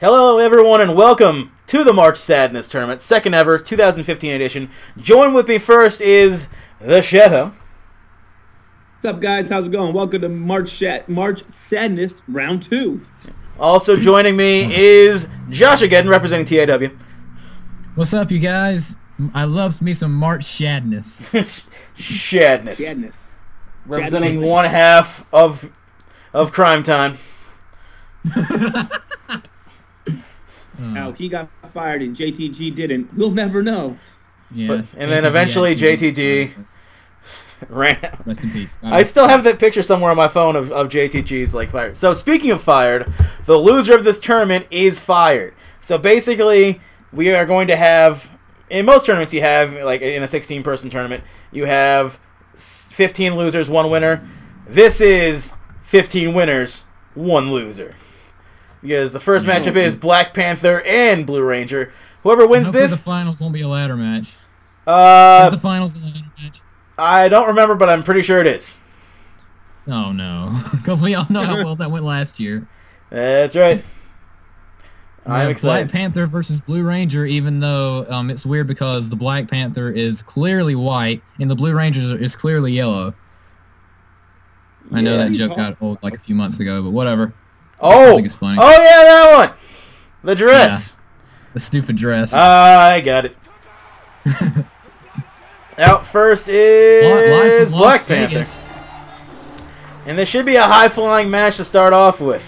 Hello, everyone, and welcome to the March Sadness Tournament, second ever, 2015 edition. Join with me first is the Shadow. What's up, guys? How's it going? Welcome to March Shat- March Sadness Round Two. Also joining me is Josh again, representing TAW. What's up, you guys? I love me some March Shadness. Shadness, Sadness. representing Shadness. one half of of Crime Time. Hmm. How he got fired and JTG didn't. We'll never know. Yeah. But- and then eventually actually- JTG Ran out. Rest in peace. I still have that picture somewhere on my phone of, of JTG's like fired. So speaking of fired, the loser of this tournament is fired. So basically, we are going to have in most tournaments you have like in a 16 person tournament, you have 15 losers, one winner. This is 15 winners, one loser. Because the first matchup is Black Panther and Blue Ranger. Whoever wins Hopefully this, the finals won't be a ladder match. uh, Is the finals a ladder match? I don't remember, but I'm pretty sure it is. Oh no, because we all know how well that went last year. That's right. I'm have excited. Black Panther versus Blue Ranger, even though um, it's weird because the Black Panther is clearly white and the Blue Ranger is clearly yellow. I know Yeah. that joke got old like a few months ago, but whatever. Oh, think it's funny. oh yeah, that one. The dress. The stupid dress. Ah, I got it. Out first is Black Panther, Vegas. and this should be a high flying match to start off with.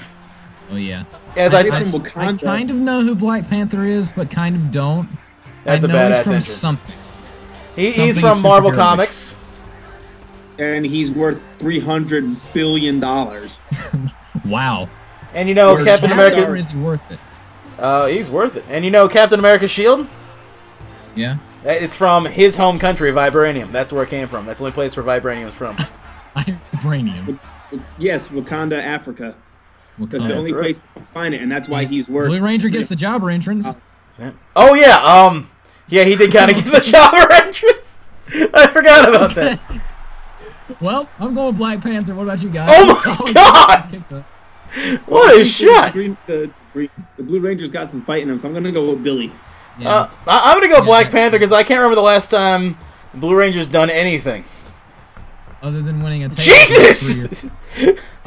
Oh yeah. As I, I- I, I kind of know who Black Panther is, but kind of don't. that's I a know badass he's from entrance. something. He, he's from Marvel. Comics. And he's worth three hundred billion dollars. Wow. And you know Or Captain Jack Or America. is he worth it? Uh, he's worth it. And you know Captain America's shield. Yeah. It's from his home country, Vibranium. That's where it came from. That's the only place where Vibranium is from. Vibranium. Yes, Wakanda, Africa. Because the only right. place to find it, and that's why he's worth. Blue Ranger gets the jobber entrance. Oh yeah, um, yeah, he did kind of get the jobber entrance. I forgot about that. Well, I'm going Black Panther. What about you guys? Oh my God! He's kicked. What a The shot! Green- The, Green- the Blue Ranger's got some fight in him, so I'm gonna go with Billy. Yeah. Uh, I- I'm gonna go Yeah. Black Panther because I can't remember the last time the Blue Ranger's done anything. Other than winning a table for three Jesus!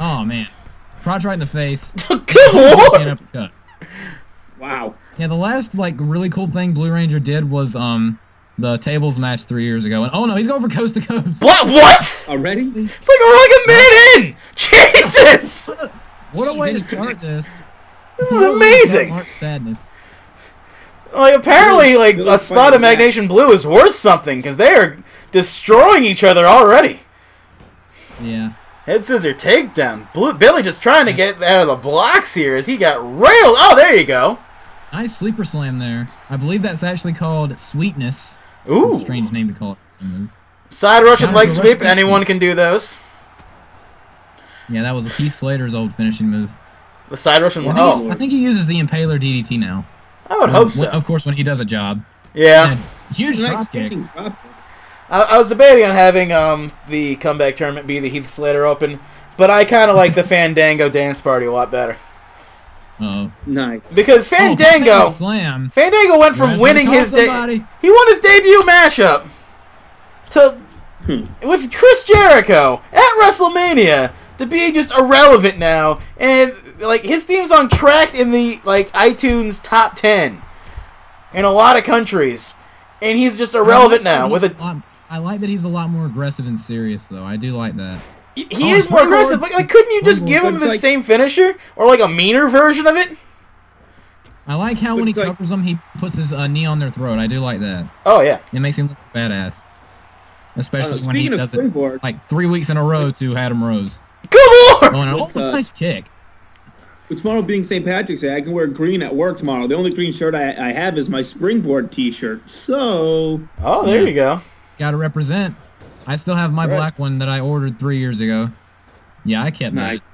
Oh man. Crotch right in the face. Good And lord! Wow. Yeah, the last like really cool thing Blue Ranger did was um the tables match three years ago. And oh no, he's going for coast to coast. What? What? Already? It's like we're like a minute in. Jesus! What a way to start this. This is a way to amazing. March Sadness. Like apparently, Billy's- like a spot of fighting back. Magnation Blue is worth something because they are destroying each other already. Yeah. Head scissor takedown. Blue, Billy just trying to get out of the blocks here as he got railed. Oh, there you go. Nice sleeper slam there. I believe that's actually called Sweetness. Ooh. Strange name to call it. Side Russian Counter leg sweep. Anyone sweep. can do those. Yeah, that was Heath Slater's old finishing move. The side Russian. I think, Oh, I think he uses the Impaler DDT now. I would hope When- so. Of course, when he does a job. Yeah. And huge Nice drop kick. drop. I, I was debating on having um the comeback tournament be the Heath Slater Open, but I kind of like the Fandango dance party a lot better Uh-oh. Nice. because Fandango, Oh, Fandango. slam. Fandango went from Raspberry winning his de- he won his debut mashup to Hmm. with Chris Jericho at WrestleMania to being just irrelevant now, and like his theme's on track in the like iTunes top ten in a lot of countries, and he's just irrelevant like now with he's a. lot- I like that he's a lot more aggressive and serious, though. I do like that. He Oh, is more aggressive, but like, couldn't you just give him the like- same finisher or like a meaner version of it? I like how But when he like- covers them, he puts his uh, knee on their throat. I do like that. Oh yeah, It makes him look badass. Especially Uh, when he does it like three weeks in a row to Adam Rose. Good lord! Going, oh, Uh, nice kick. with tomorrow being St. Patrick's Day, I can wear green at work tomorrow. The only green shirt I, I have is my springboard T-shirt. So Oh, there Yeah. you go. Got to represent. I still have my Right. black one that I ordered three years ago. Yeah, I kept nice.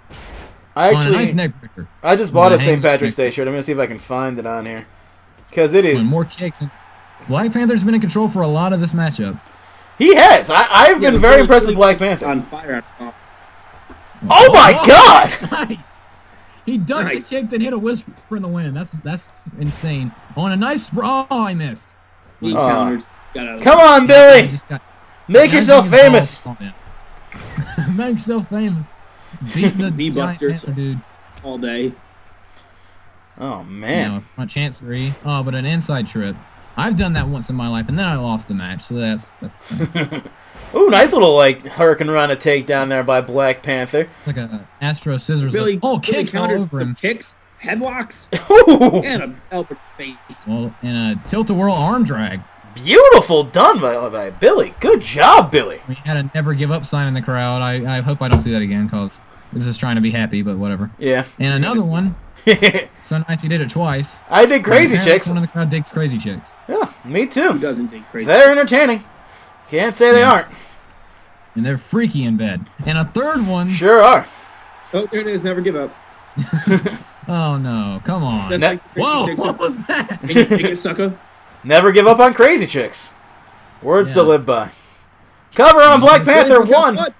I that. On a actually, nice neck breaker. I just bought a St. Patrick's Day shirt. I'm gonna see if I can find it on here, because it is. When more kicks. And Black Panther's been in control for a lot of this matchup. He has. I, I've Yeah, been very Billy- impressed with Black Panther. On fire. Oh, Oh my Oh, god! Nice. He ducked Nice. the kick, then hit a whisper in the wind. That's that's insane. On a nice, oh, I missed. He Aw. countered. Got out of Come on, I Billy! got- Make yourself famous! balls on it. Make yourself famous. Beat the Knee busters. panther dude. all day. Oh, You man. know, on chancery. Oh, but an inside trip. I've done that once in my life, and then I lost the match. So that's that's Ooh, nice little, like, Hurricane run Rana takedown there by Black Panther. like a Astro scissors. Billy, oh, Billy kicks all over him. Kicks, headlocks, Ooh, and a elbow face. Well, and a tilt a whirl arm drag. beautiful done by, by Billy. Good job, Billy. We had a never give up sign in the crowd. I, I hope I don't see that again because this is trying to be happy, but whatever. Yeah. And another one. I So nice he did it twice. I did crazy Apparently chicks. One in the crowd digs crazy chicks. Yeah, me too. Who too. doesn't think crazy? They're entertaining. Can't say they Yeah. aren't. And they're freaky in bed. And a third one. Sure are. Oh, there it is. Never give up. Oh no! Come on! That's Ne- like Whoa! chicks. What was that? Take it, sucker. Never give up on crazy chicks. Words to live by. Cover on Black Panther one. out,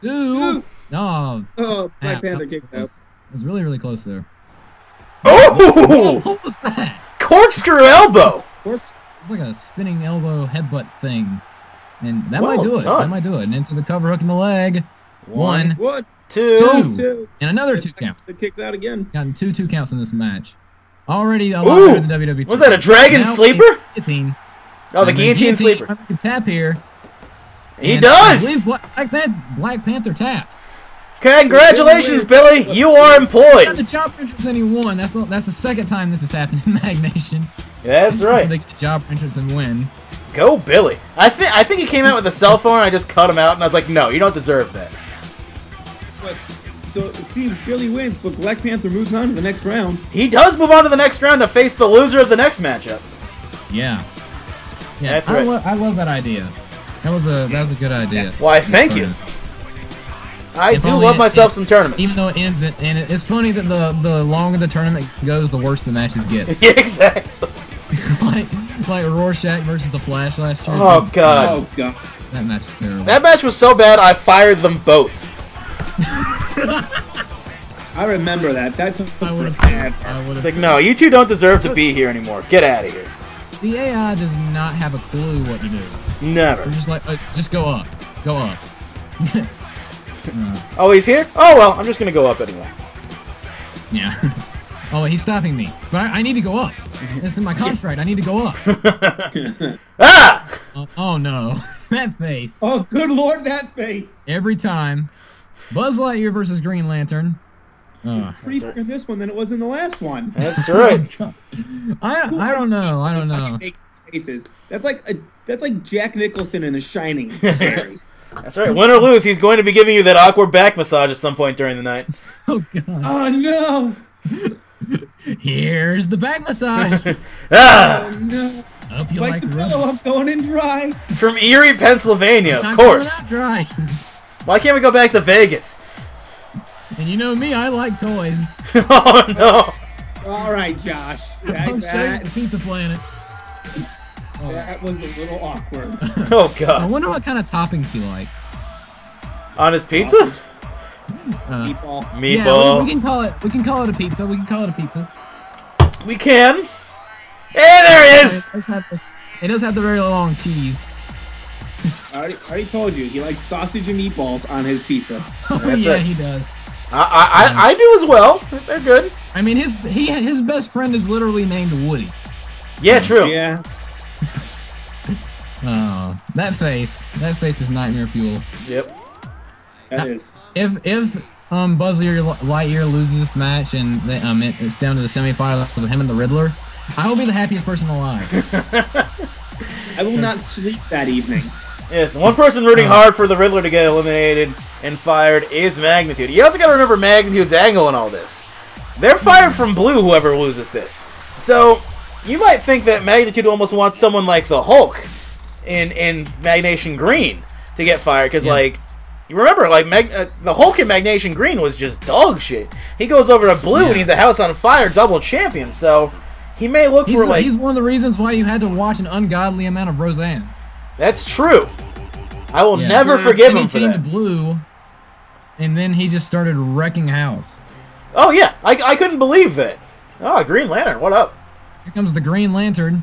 Two. No. Oh, Black Ah, Panther kicked was out. It was really, really close there. Oh! What was that? Corkscrew elbow. Of. It's like a spinning elbow headbutt thing. And that Well might do it. done. That might do it. And into the cover hook in the leg. One. One, two. Two. two. And another two count. The kicks out again. Gotten two two counts in this match. Already a lot Ooh. better than WWE. Was that a dragon Now, sleeper? Guillotine. Oh, the And guillotine sleeper. Can tap here. He And does. Black, Black, Panther tapped. Congratulations, Billy. You are Got the employed. job entrance and he won. That's the, that's the second time this has happened in Mag Nation. That's They right. get the job entrance and win. Go, Billy. I think I think he came out with a cell phone. And I just cut him out, and I was like, no, you don't deserve that. But, so it seems Billy wins, but Black Panther moves on to the next round. He does move on to the next round to face the loser of the next matchup. Yeah. Yeah, That's I, right. lo- I love that idea. That was a that was a good idea. Why, thank you. I If do love it- myself it- some tournaments. Even though it ends, it, and it, it's funny that the the longer the tournament goes, the worse the matches get. yeah, exactly. like like Rorschach versus the Flash last year. Oh god. Oh, God. that match was terrible. That match was so bad, I fired them both. I remember that. That took I would have. bad. I would It's like, no, you two don't deserve to be here anymore. Get out of here. The AI does not have a clue what to do. Never. They're just like, uh, just go up, go up. Uh, Oh, he's here? Oh, well, I'm just gonna go up anyway. yeah. oh, he's stopping me, but I, I need to go up. This is my contract. I need to go up. ah! Oh, oh no, that face. oh, good lord, that face. Every time. Buzz Lightyear versus Green Lantern. Uh, Creepier in this one than it was in the last one. That's right. I, I don't know. I don't know. Faces. That's like a, that's like Jack Nicholson in The Shining. That's right. Win or lose, he's going to be giving you that awkward back massage at some point during the night. Oh god. oh no! Here's the back massage. ah! Oh no! Hope you Like like the the pillow. I'm going in dry. From Erie, Pennsylvania, of course. dry. Why can't we go back to Vegas? And you know me, I like toys. oh, no. All right, Josh. I'll That, show you that, the Pizza Planet. Oh. that was a little awkward. Oh, god. I wonder what kind of toppings he likes. On his pizza? Uh, Meatball. yeah, we, we can call it. We can call it a pizza. We can call it a pizza. We can. Hey, there it is. It does have the, it does have the very long cheese. I already, I already told you he likes sausage and meatballs on his pizza. Oh That's yeah, right. he does. I, I, I, I do as well. They're good. I mean, his he his best friend is literally named Woody. Yeah, true. Yeah. Oh, that face. That face is nightmare fuel. Yep. That is. If if um Buzz Lightyear Lightyear loses this match and they, um it, it's down to the semifinals with him and the Riddler, I will be the happiest person alive. I will not sleep that evening. Yes, one person rooting Uh. hard for the Riddler to get eliminated and fired is Magnitude. You also got to remember Magnitude's angle in all this. They're fired from Blue, whoever loses this. So, you might think that Magnitude almost wants someone like the Hulk in in Magnation Green to get fired, because, Yeah. like, you remember, like, Mag- uh, the Hulk in Magnation Green was just dog shit. He goes over to Blue Yeah. and he's a House on Fire double champion, so he may look He's, for, the- like, he's one of the reasons why you had to watch an ungodly amount of Roseanne. that's true. I will Yeah. never Yeah. forgive And him he for came that. to Blue, and then he just started wrecking house. Oh yeah, I, I couldn't believe it. Oh, Green Lantern, what up? Here comes the Green Lantern.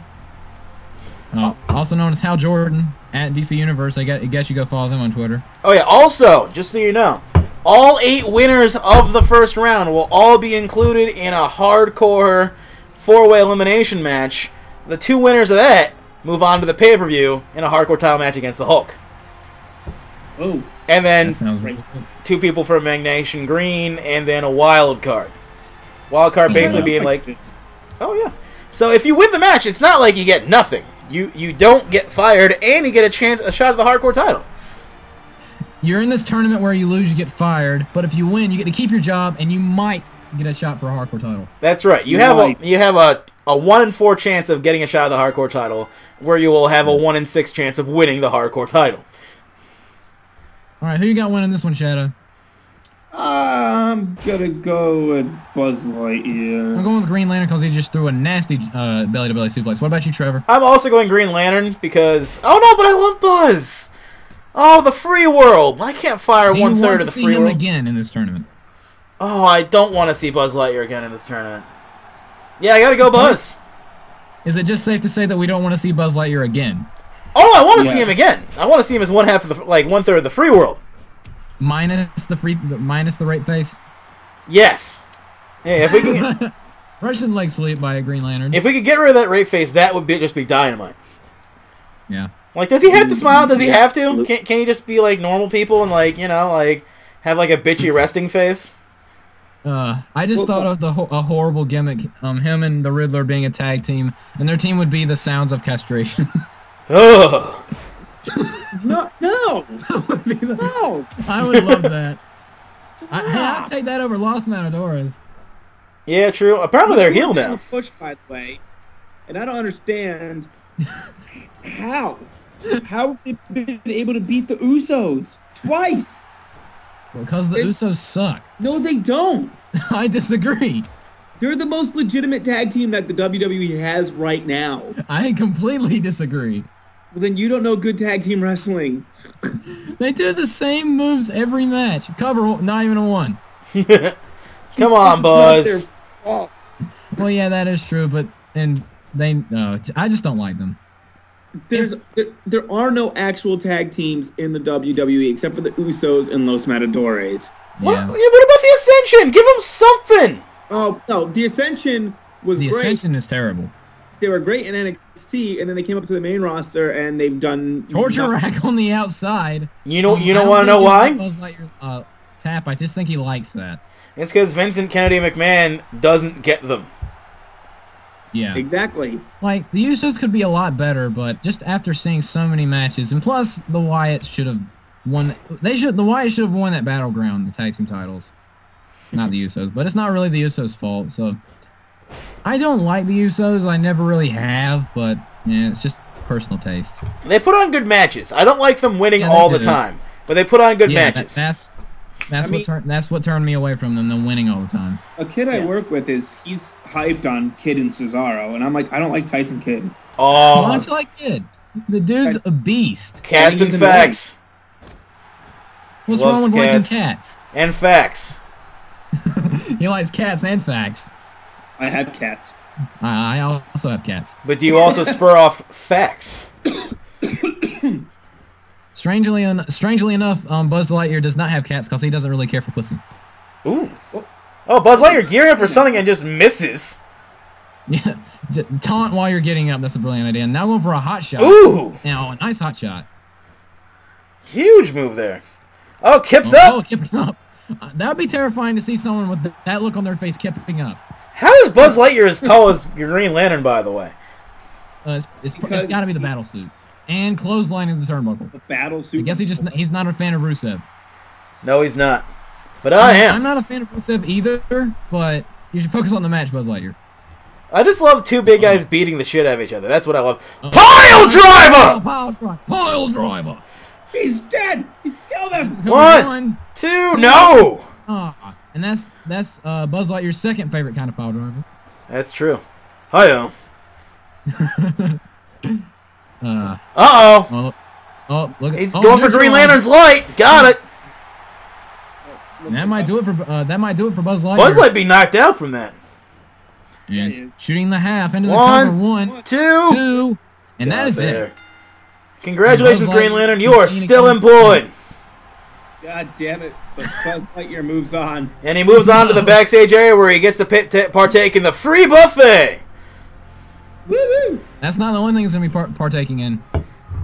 Uh, also known as Hal Jordan at DC Universe. I guess, you go follow them on Twitter. Oh yeah. Also, just so you know, all eight winners of the first round will all be included in a hardcore four-way elimination match. The two winners of that move on to the pay-per-view in a hardcore title match against the Hulk. Oh, And then That really good. two people from Magnation Green, and then a wild card. Wild card oh, basically being like, oh yeah. So if you win the match, it's not like you get nothing. You you don't get fired, and you get a chance, a shot at the hardcore title. You're in this tournament where you lose, you get fired. But if you win, you get to keep your job, and you might get a shot for a hardcore title. That's right. You have a you have a a one in four chance of getting a shot at the hardcore title, where you will have a one in six chance of winning the hardcore title. All right, who you got winning this one, Shadow? I'm gonna go with Buzz Lightyear. I'm going with Green Lantern because he just threw a nasty uh, belly-to-belly suplex. What about you, Trevor? I'm also going Green Lantern because oh no, but I love Buzz. Oh, the free world. I can't fire Do you one want third to of the see free him world. again in this tournament? Oh, I don't want to see Buzz Lightyear again in this tournament. Yeah, I gotta go Buzz. Is it just safe to say that we don't want to see Buzz Lightyear again? Oh, I want to see him again. I want to see him as one half of the like one third of the free world. Minus the free, minus the rape face. Yes. Yeah, if we can, Russian leg sweep by a Green Lantern. if we could get rid of that rape face, that would be just be dynamite. yeah. Like, does he have to smile? Does he have to? Can can he just be like normal people and like you know like have like a bitchy resting face? Uh, I just Well, thought of the ho- a horrible gimmick. Um, him and the Riddler being a tag team, and their team would be the Sounds of Castration. Ugh. No, no, Would be the- no. I would love that. I, hey, I'd take that over Los Matadores. Yeah, true. Apparently they're healed now. Push, by the way, and I don't understand how. How they've they been able to beat the Usos twice? Because the It- Usos suck. No, they don't. I disagree. They're the most legitimate tag team that the WWE has right now. I completely disagree. Well, then you don't know good tag team wrestling. They do the same moves every match. Cover, not even a one. Come on, It's not their Buzz. Well, yeah, that is true, but and they, no, I just don't like them. There's there, there are no actual tag teams in the WWE except for the Usos and Los Matadores. What, Yeah. yeah, what about the Ascension? Give them something. Oh no, the Ascension was The great. Ascension is terrible. They were great in NXT, and then they came up to the main roster and they've done Torture nothing. rack on the outside. You know, Um, you don't don't want to know why? Buzz Lightyear's, uh, tap. I just think he likes that. It's because Vincent Kennedy McMahon doesn't get them. Yeah. Exactly. Like the Usos could be a lot better, but just after seeing so many matches, and plus the Wyatts should have won. They should. The Wyatts should have won that battleground, the tag team titles. Not the Usos, but it's not really the Usos' fault. So I don't like the Usos. I never really have, but yeah, it's just personal taste. They put on good matches. I don't like them winning Yeah, they all the time, but they put on good yeah, that- that's that's I what mean- that's what turned me away from them. Them winning all the time. A kid I work with is he's hyped on Kidd and Cesaro, and I'm like, I don't like Tyson Kidd. Oh, Why don't you like Kidd? The dude's a beast. cats and facts What's Loves wrong with liking cats. cats? and facts. He likes cats and facts. I have cats. I, I also have cats. But do you also spur off facts? Strangely, en- strangely enough, um, Buzz Lightyear does not have cats because he doesn't really care for pussy. Ooh. Oh, Buzz Lightyear gearing up for something and just misses. Yeah, taunt while you're getting up. That's a brilliant idea. Now going for a hot shot. Ooh, Now a nice hot shot. huge move there. Oh, Kip's Oh, oh, up. keeping up. Uh, that would be terrifying to see someone with th- that look on their face keeping up. How is Buzz Lightyear as tall as Green Lantern, by the way? Uh, it's it's, it's got to be the battle suit and clotheslining the turnbuckle. The battle suit. I guess he just he's not a fan of Rusev. No, he's not. But I am I'm not a fan of Rusev either, but you should focus on the match, Buzz Lightyear. I just love two big guys beating the shit out of each other. That's what I love. Uh-oh. Pile driver. pile driver! Pile driver! He's dead. He killed him. Come One. Two. No. Ah, and that's that's uh, Buzz Lightyear's second favorite kind of pile driver. That's true. Hiyo. Uh, Uh oh. oh, oh, look at He's oh, going for. Green Lantern's light. Got it. And that might do it for uh, that might do it for Buzz Lightyear. Buzz Light be knocked out from that. And Yeah, shooting the half into the One, cover. One, Two. two, and that is there. it. Congratulations, Green Lantern. You are still employed. God damn it! But Buzz Lightyear moves on. And he moves on to the backstage area where he gets to pit- t- partake in the free buffet. Woo woo! That's not the only thing he's gonna be par- partaking in.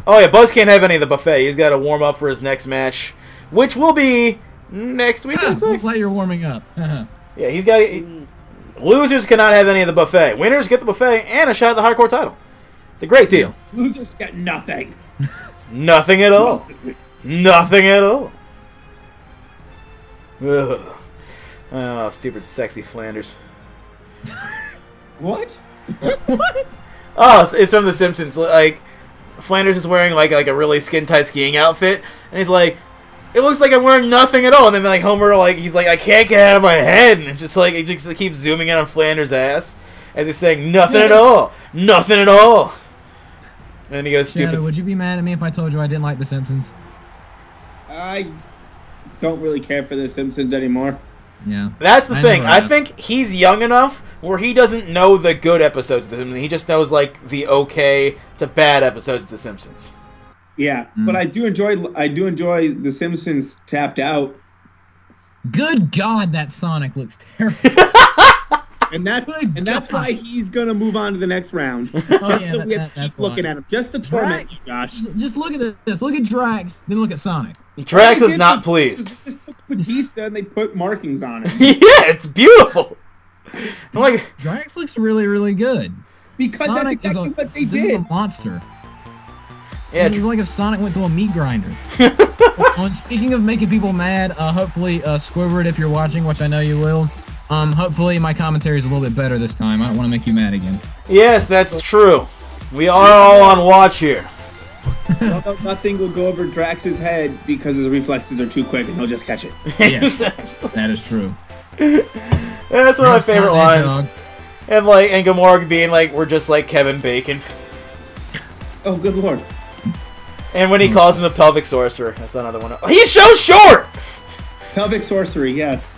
Oh yeah, Buzz can't have any of the buffet. He's got to warm up for his next match, which will be next week. Ah, I'd say. like you're warming up. Yeah, he's got. he- losers cannot have any of the buffet. Winners get the buffet and a shot at the hardcore title. It's a great deal. Losers get nothing. Nothing at all. Nothing at all. Ugh. Oh, stupid, sexy Flanders. What? what? Oh, it's, it's from The Simpsons. Like Flanders is wearing like like a really skin tight skiing outfit, and he's like, "It looks like I'm wearing nothing at all." And then like Homer, like he's like, "I can't get out of my head," and it's just like it just keeps zooming in on Flanders' ass as he's saying, "Nothing at all, nothing at all." And then he goes, "Stupid." Shadow, would you be mad at me if I told you I didn't like The Simpsons? I don't really care for The Simpsons anymore. Yeah. That's the I thing. I think he's young enough where he doesn't know the good episodes of The Simpsons. He just knows like the okay to bad episodes of The Simpsons. Yeah, Hmm. but I do enjoy. I do enjoy The Simpsons tapped out, Good God, that Sonic looks terrible. and that's Good and that's God. why he's gonna move on to the next round. Oh, just yeah, so that- we that- to that's keep looking why. at him, just to torment Drax- you, Josh. just, just look at this. Look at Drax. Then look at Sonic. Drax is not was- pleased. Just took Batista and they put markings on it yeah, it's beautiful. I'm like, Drax looks really, really good. because Sonic that's is a, what they this did. is a monster. yeah, It's like if Sonic went to a meat grinder. oh, and speaking of making people mad, uh, hopefully, uh, Squidward, if you're watching, which I know you will, um, hopefully my commentary is a little bit better this time. I don't want to make you mad again. yes, that's true. We are all on watch here. Although nothing will go over Drax's head because his reflexes are too quick and he'll just catch it. Yes. That is true. that's one of my favorite lines. Hedgehog. And like, and Gamora being like, "We're just like Kevin Bacon." Oh, good lord. And when he calls him a pelvic sorcerer, that's another one. He's so short. Pelvic sorcery, yes.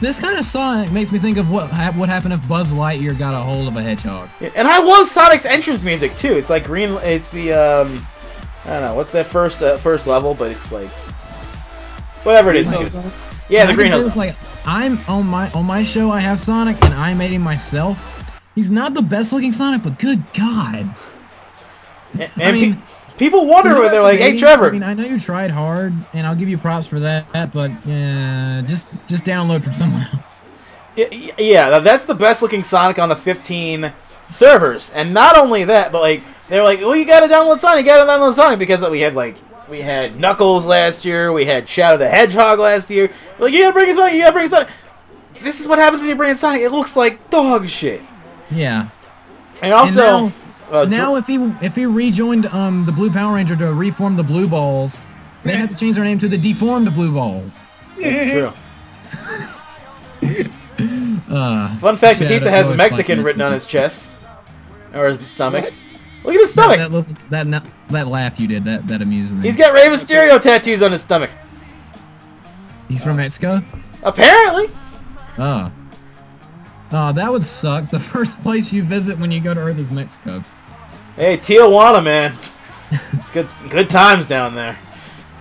This kind of Sonic makes me think of what hap- would happen if Buzz Lightyear got a hold of a hedgehog. And I love Sonic's entrance music too. It's like green. It's the um, I don't know what's that first uh, first level, but it's like whatever it is. Green It's Hill good. Zone? Yeah, the I green say like I'm on my on my show. I have Sonic, and I made him myself. He's not the best looking Sonic, but good God. And, I and pe- mean, people wonder You where they're like, "Hey. Trevor." I mean, I know you tried hard, and I'll give you props for that. But uh, just just download from someone else. Yeah, that's the best looking Sonic on the 15 servers. And not only that, but like they're like, "Well, you got to download Sonic. You got to download Sonic because we had like we had Knuckles last year, we had Shadow the Hedgehog last year. Like, you got to bring Sonic. You got to bring Sonic. This is what happens when you bring Sonic. It looks like dog shit. Yeah. And also, and now, uh, now if he if he rejoined um the Blue Power Ranger to reform the Blue Balls, they have to change their name to the Deformed Blue Balls. Yeah, it's true. Uh, Fun fact: Shadow Batista has always Mexican fucking- written on his chest or his stomach. Look at his stomach. That, little, that that that laugh you did that that amused me. He's got Rey Mysterio tattoos on his stomach. He's from Mexico. Apparently. Oh. Oh, that would suck. The first place you visit when you go to Earth is Mexico. Hey, Tijuana, man. It's good, good times down there.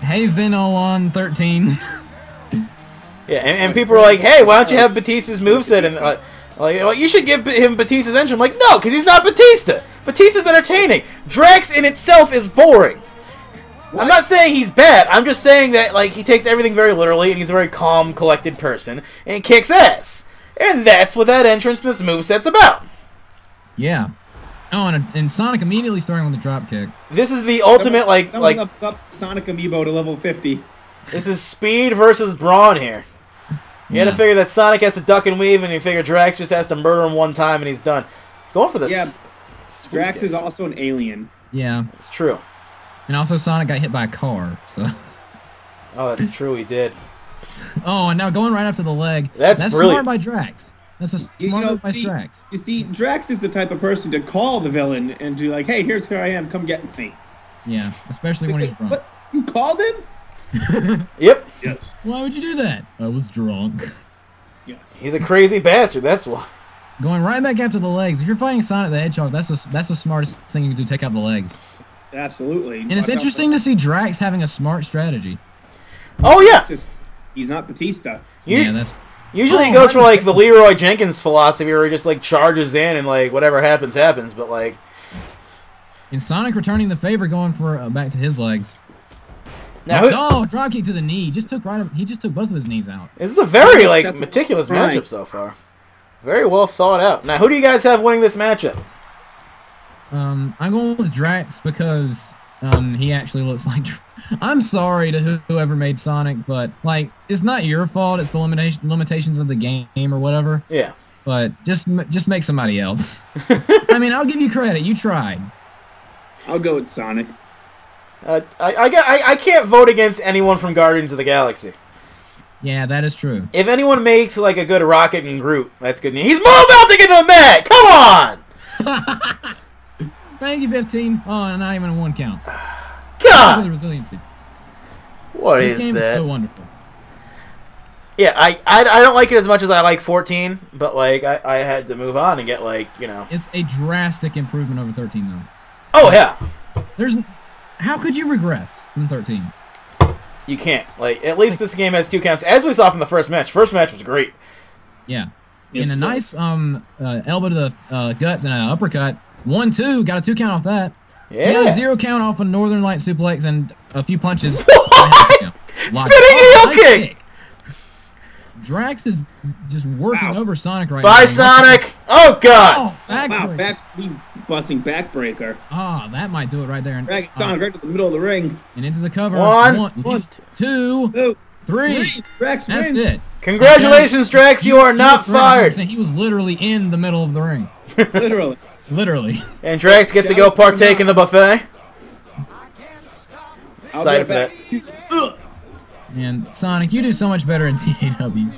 Hey, Vinolon 13. Yeah, and, and people are like, "Hey, why don't you have Batista's moveset?" And uh, like, well, you should give him Batista's entrance. I'm like, no, because he's not Batista. Batista's entertaining. Drax in itself is boring. I'm not saying he's bad. I'm just saying that like he takes everything very literally, and he's a very calm, collected person, and he kicks ass. And that's what that entrance and this moveset's about. Yeah. Oh, and, and Sonic immediately starting with the drop kick. This is the ultimate like Someone like up Sonic Amiibo to level 50. This is speed versus brawn here. You had to figure that Sonic has to duck and weave, and you figure Drax just has to murder him one time, and he's done. Going for this. Yeah, Drax is also an alien. Yeah. It's true. And also Sonic got hit by a car, so. Oh, that's true. He did. Oh, and now going right after the leg. That's That's brilliant. smart by Drax. That's a You smart know, move by see- Drax. You see, Drax is the type of person to call the villain and to like, hey, here's who I am, come get me. Yeah, especially when he's drunk. What? You called him? Yep. Yes. Why would you do that? I was drunk. Yeah. He's a crazy bastard. That's why. Going right back after the legs. If you're fighting Sonic the Hedgehog, that's the that's the smartest thing you can do. Take out the legs. Absolutely. And it's interesting to see Drax having a smart strategy. Oh yeah. He's not Batista. You- yeah, that's Usually he Oh, goes for like the Leroy Jenkins philosophy, where he just like charges in and like whatever happens happens. But like, in Sonic returning the favor, going for uh, back to his legs. now who- oh, drop kick to the knee. Just took right. He just took both of his knees out. this is a very like meticulous right. matchup so far. Very well thought out. Now, who do you guys have winning this matchup? Um, I'm going with Drax because um he actually looks like. Dr- I'm sorry to whoever made Sonic, but like it's not your fault. It's the limitation limitations of the game or whatever. Yeah. But just just make somebody else. I mean, I'll give you credit. You tried. I'll go with Sonic. Uh, I, I, I I can't vote against anyone from Guardians of the Galaxy. Yeah, that is true. If anyone makes like a good Rocket and Groot, that's good. news. He's mobility in the mat. Come on, Thank you, 15. Oh, not even a one count. God, the resiliency. what This is game that? is so wonderful. Yeah, I, I I don't like it as much as I like 14, but like I, I had to move on and get like you know. It's a drastic improvement over 13, though. Oh yeah, There's, how could you regress from 13? you can't. Like at least this game has two counts, as we saw from the first match. First match was great. Yeah. Yes, and a nice um uh, elbow to the uh, guts and an uppercut. One, two, got a two count off that. He got a zero count off a Northern Light suplex and a few punches. What? Logic. Spinning heel nice kick. Drax is just working Wow. over Sonic right Bye, now. Sonic. Oh God. Oh, back Wow, back we busting backbreaker. Ah, that might do it right there. And, Dragging uh, Sonic right to the middle of the ring. and into the cover. One, One, one, two, Two, three. three. Drax That's wins. it. Congratulations, Drax. You are not He fired. He was literally in the middle of the ring. Literally. Literally. And Drax gets to go partake in the buffet. I'll Excited for that. back Ugh. And Sonic, you do so much better in TAW.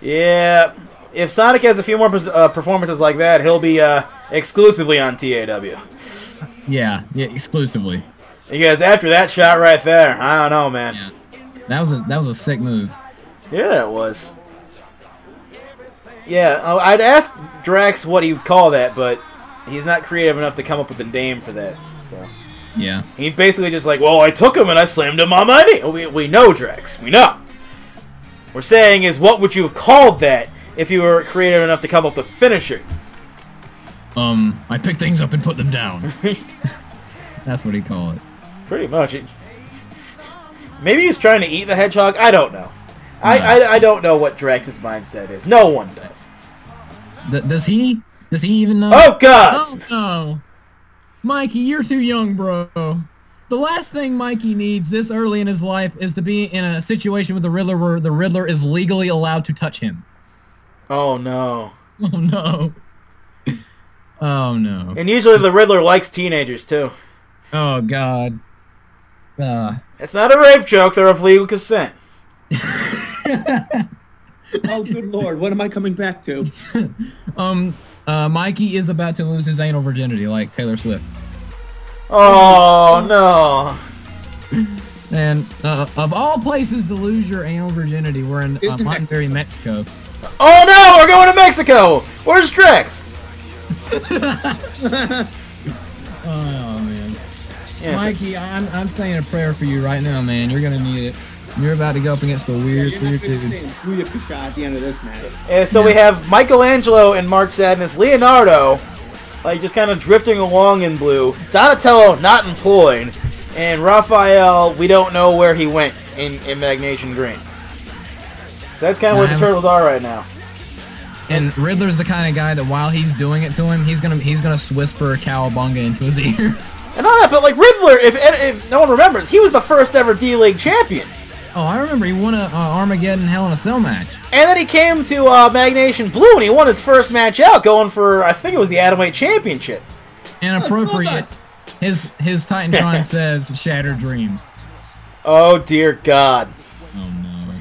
Yeah. If Sonic has a few more uh, performances like that, he'll be uh, exclusively on TAW. Yeah, yeah, exclusively. Because after that shot right there, I don't know, man. Yeah. That was a that was a sick move. Yeah, it was. Yeah, oh, I'd asked Drax what he'd call that, but he's not creative enough to come up with a name for that. So Yeah. he basically just like, well, I took him and I slammed him on my knee. We, we know, Drax. We know. We're saying is, what would you have called that if you were creative enough to come up with a finisher? Um, I pick things up and put them down. That's what he called it. Pretty much. It, maybe he's trying to eat the hedgehog. I don't know. I, I, I don't know what Drax's mindset is. No one does. Th- does he? Does he even know? Oh God! Oh no, Mikey, you're too young, bro. The last thing Mikey needs this early in his life is to be in a situation with the Riddler where the Riddler is legally allowed to touch him. Oh no! Oh no. Oh no. And usually the Riddler likes teenagers too. Oh god. Uh, It's not a rape joke. They're of legal consent. Oh, good lord. What am I coming back to? um, uh, Mikey is about to lose his anal virginity like Taylor Swift. Oh no! And uh, of all places to lose your anal virginity, we're in uh, Monterrey, Mexico. Oh no! We're going to Mexico. Where's Drax? Oh man. Yeah, Mikey, I'm, I'm saying a prayer for you right now, man. You're gonna need it. You're about to go up against the weird, You're weird not going to dude. say Booyakasha at the end of this match. And so we have Michelangelo and Mark Sadness, Leonardo, like just kind of drifting along in blue. Donatello not employed, and Raphael, we don't know where he went in, in Magnation Green. So that's kind of where the I'm- turtles are right now. And Riddler's the kind of guy that while he's doing it to him, he's gonna he's gonna whisper cowabunga into his ear. And all that, but like Riddler, if if no one remembers, he was the first ever D League champion, oh, I remember he won a uh, Armageddon Hell in a Cell match. and then he came to uh, Magnation Blue and he won his first match out, going for I think it was the Atomweight Championship. Inappropriate. His his Titantron says shattered dreams. Oh dear God! Oh no.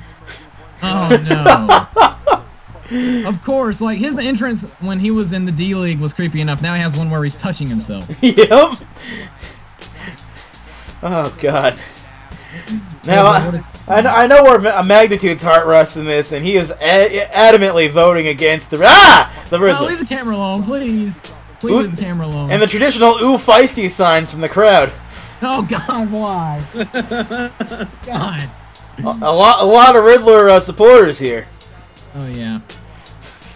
Oh no. of course, like his entrance when he was in the D League was creepy enough. Now he has one where he's touching himself. yep. Oh God. Now, I, I know where Ma- Magnitude's heart rests in this, and he is a- adamantly voting against the ah the No, Riddler leave the camera alone, please. Please Ooh, leave the camera alone. and the traditional "ooh feisty" signs from the crowd. oh God, why? God. A, a lot, a lot of Riddler uh, supporters here. Oh yeah.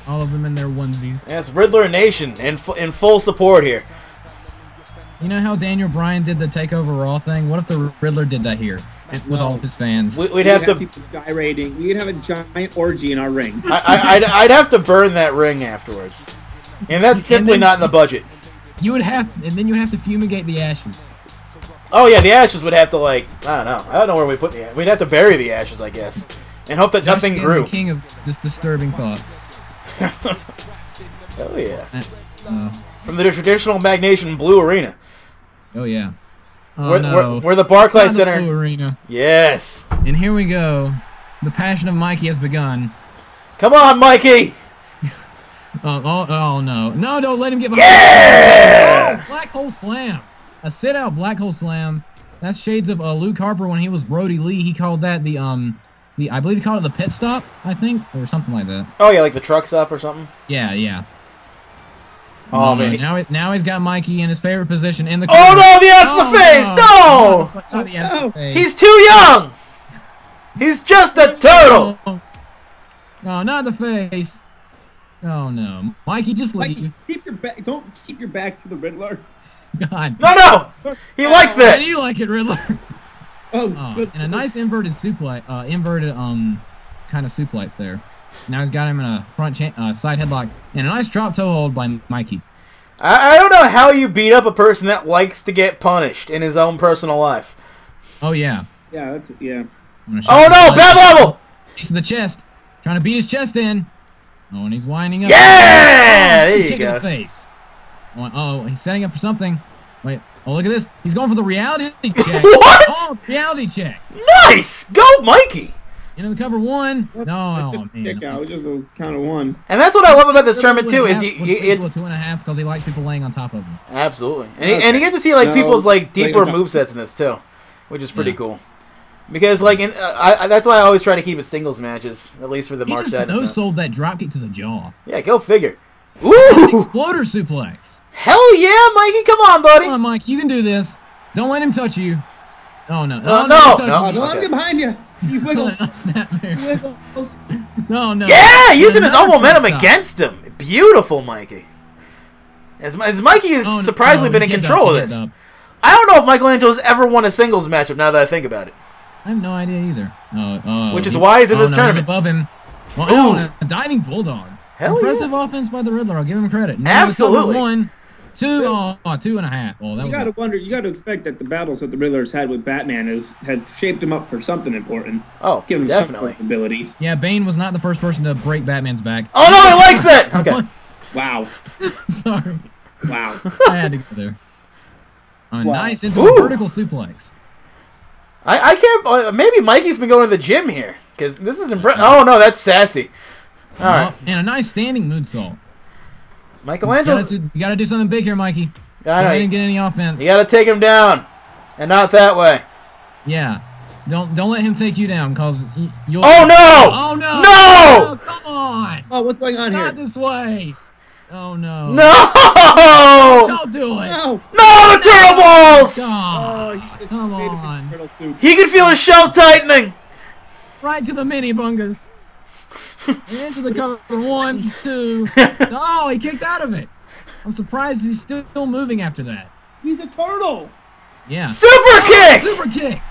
All of them in their onesies. Yes, Riddler Nation in in full support here. You know how Daniel Bryan did the Takeover Raw thing? What if the Riddler did that here and- with all of his fans? We, we'd have to. people gyrating. We'd have a giant orgy in our ring. I, I, I'd, I'd have to burn that ring afterwards, and that's And simply then- not in the budget. You would have, and then you have to fumigate the ashes. Oh yeah, the ashes would have to like I don't know. I don't know where we put the. We'd have to bury the ashes, I guess, and hope that Josh nothing grew. The king of just disturbing thoughts. Oh yeah, Uh, from the traditional Magnation Blue Arena, oh yeah. Oh where, no. where, where the Barclays Not the Center. Blue Arena. Yes, And here we go. The passion of Mikey has begun. come on, Mikey. Oh, oh, oh no. No, don't let him get behind. Yeah. Oh, black hole slam. A sit out black hole slam. That's shades of uh, Luke Harper when he was Brodie Lee. He called that the um the I believe he called it the pit stop, I think, or something like that. Oh yeah, like the Truckstop or something. Yeah, yeah. Oh No, no, man. he- Now, it, now he's got Mikey in his favorite position in the. Corner. Oh corner. no, the ass Oh, the face. No, Not- not the ass to the No. face. he's too young. He's just a turtle. No, no, not the face. Oh no, Mikey, just leave. Like, keep your back. Don't keep your back to the Riddler. God. No, no, he likes How that. do you like it, Riddler? Oh, Oh, good. and a nice inverted suplex, uh, inverted um, kind of suplex there. Now he's got him in a front cha- uh, side headlock and a nice drop toe hold by Mikey. I, I don't know how you beat up a person that likes to get punished in his own personal life. Oh yeah. Yeah, that's yeah. I'm gonna show Oh no, bad level. Piece in the chest, trying to beat his chest in. Oh, and he's winding up. Yeah, Oh, there he's you kicking go. the face. Oh, oh, he's setting up for something. Wait. Oh, look at this. He's going for the reality check. What? Oh, reality check. Nice, go Mikey. Into the cover one. No, just oh, a kick man. out. Just a count of one. And that's what I love about this tournament too. Is have- you, you it's two and a half because he likes people laying on top of him. absolutely, and, he, and you get to see like No, people's like deeper move sets in this too, which is pretty Yeah. cool. Because like, in, uh, I, I, that's why I always try to keep it singles matches, at least for the He March just no sold that drop kick to the jaw. Yeah, go figure. An Ooh, exploder suplex. hell yeah, Mikey, come on, buddy. Come on, Mike. You can do this. Don't let him touch you. Oh no. No! Oh, no, he's touching no. Oh, you. don't let Okay. him get behind you. He wiggles. Snapmare. he wiggles. No, no. Yeah, And using his own momentum stop. against him. Beautiful, Mikey. As, as Mikey has Oh, surprisingly no, been in control up, of this. up. I don't know if Michelangelo's ever won a singles matchup. Now that I think about it, I have no idea either. Oh, oh, Which is he- why he's in oh, this no, tournament. above him. Well, Ooh. oh, a diving bulldog. hell Impressive yeah. offense by the Riddler. I'll give him credit. Now Absolutely. One, two, oh, oh, two and a half. Oh, that You gotta wonder. You gotta expect that the battles that the Riddler's had with Batman has had shaped him up for something important. Oh, Give him definitely. some abilities. Yeah, Bane was not the first person to break Batman's back. Oh no, he likes that. Okay. Wow. Sorry, Wow. I had to go there. A Wow. nice into Ooh. a vertical suplex. I, I can't. Uh, maybe Mikey's been going to the gym here because this is impressive. Oh no, that's sassy. All right, Oh, and a nice standing moonsault. You Michelangelo's. you gotta do something big here, Mikey. I Go know, ahead and get any offense. you got to take him down, and not that way. Yeah. Don't don't let him take you down, cause you'll. Oh no! Oh no! No! No, Come on! Oh, what's going on Not here? Not this way! Oh no! No! Don't do it! No. No, the turtle balls! Oh, he just Come made a big on. He can feel his shell tightening. Right to the mini bungas. Into the cover. One, two. Oh, he kicked out of it. I'm surprised he's still moving after that. He's a turtle. Yeah. Super kick! Super kick.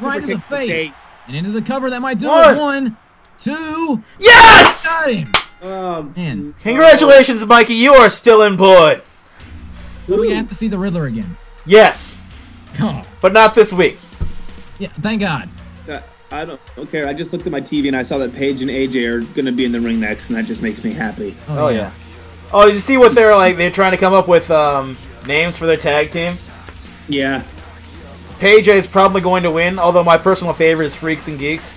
Right Super to the face. face. And into the cover. That might do One. it. One, two. Yes! Got him. Um, Man. Congratulations, Mikey. You are still employed. But we have to see the Riddler again. Yes, Oh, but not this week. yeah. Thank God. uh, I don't, don't care. I just looked at my TV and I saw that Paige and AJ are gonna be in the ring next, and that just makes me happy. Oh yeah. Oh, did you see what they're like? They're trying to come up with um, names for their tag team. Yeah. Paige is probably going to win, although my personal favorite is Freaks and Geeks.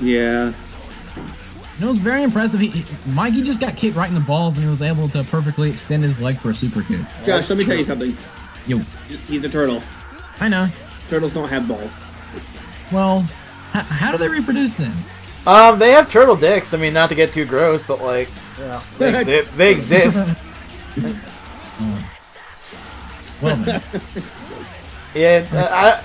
Yeah. You know, it was very impressive. He, he, Mikey just got kicked right in the balls, and he was able to perfectly extend his leg for a super kick. Josh, let me tell you something. Yo, He's a turtle. I know. Turtles don't have balls. Well, h- how do they reproduce then? Um, they have turtle dicks. I mean, not to get too gross, but like, you know, they exist. They exist. Oh. Well, then. yeah, uh, I.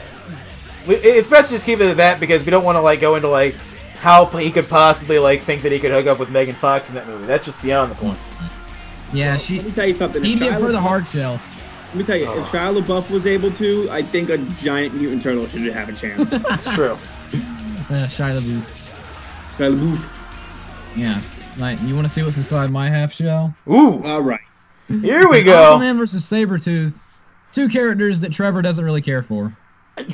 We, it's best to just keep it at that because we don't want to like go into like how he could possibly like think that he could hook up with Megan Fox in that movie. That's just beyond the point. yeah, Let she me tell you something. he If did Shia for the LaBeouf- hard shell. Let me tell you, if Shia LaBeouf was able to, I think a giant mutant turtle should have a chance. That's true. Uh, Shia LaBeouf. Shia LaBeouf. Yeah. Like, you want to see what's inside my half shell? Ooh, All right. here we go. Aquaman versus Sabretooth. Two characters that Trevor doesn't really care for.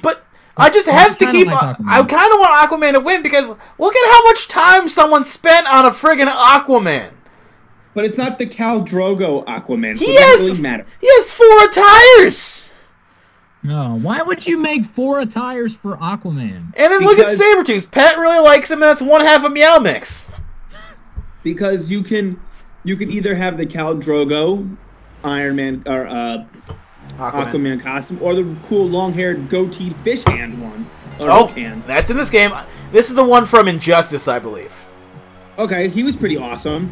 But I just have to keep. likes I kind of want Aquaman to win because look at how much time someone spent on a friggin' Aquaman. But it's not the Khal Drogo Aquaman, so He it has- doesn't really matter. He has four tires. No, why would you make four attires for Aquaman? And then look at Because- Sabretooth. Pat really likes him, and that's one half of Meow Mix. Because you can you can either have the Khal Drogo Iron Man or uh, Aquaman. costume or the cool long-haired goateed fish hand one. Or Oh, hand. that's in this game. This is the one from Injustice, I believe. Okay, he was pretty awesome.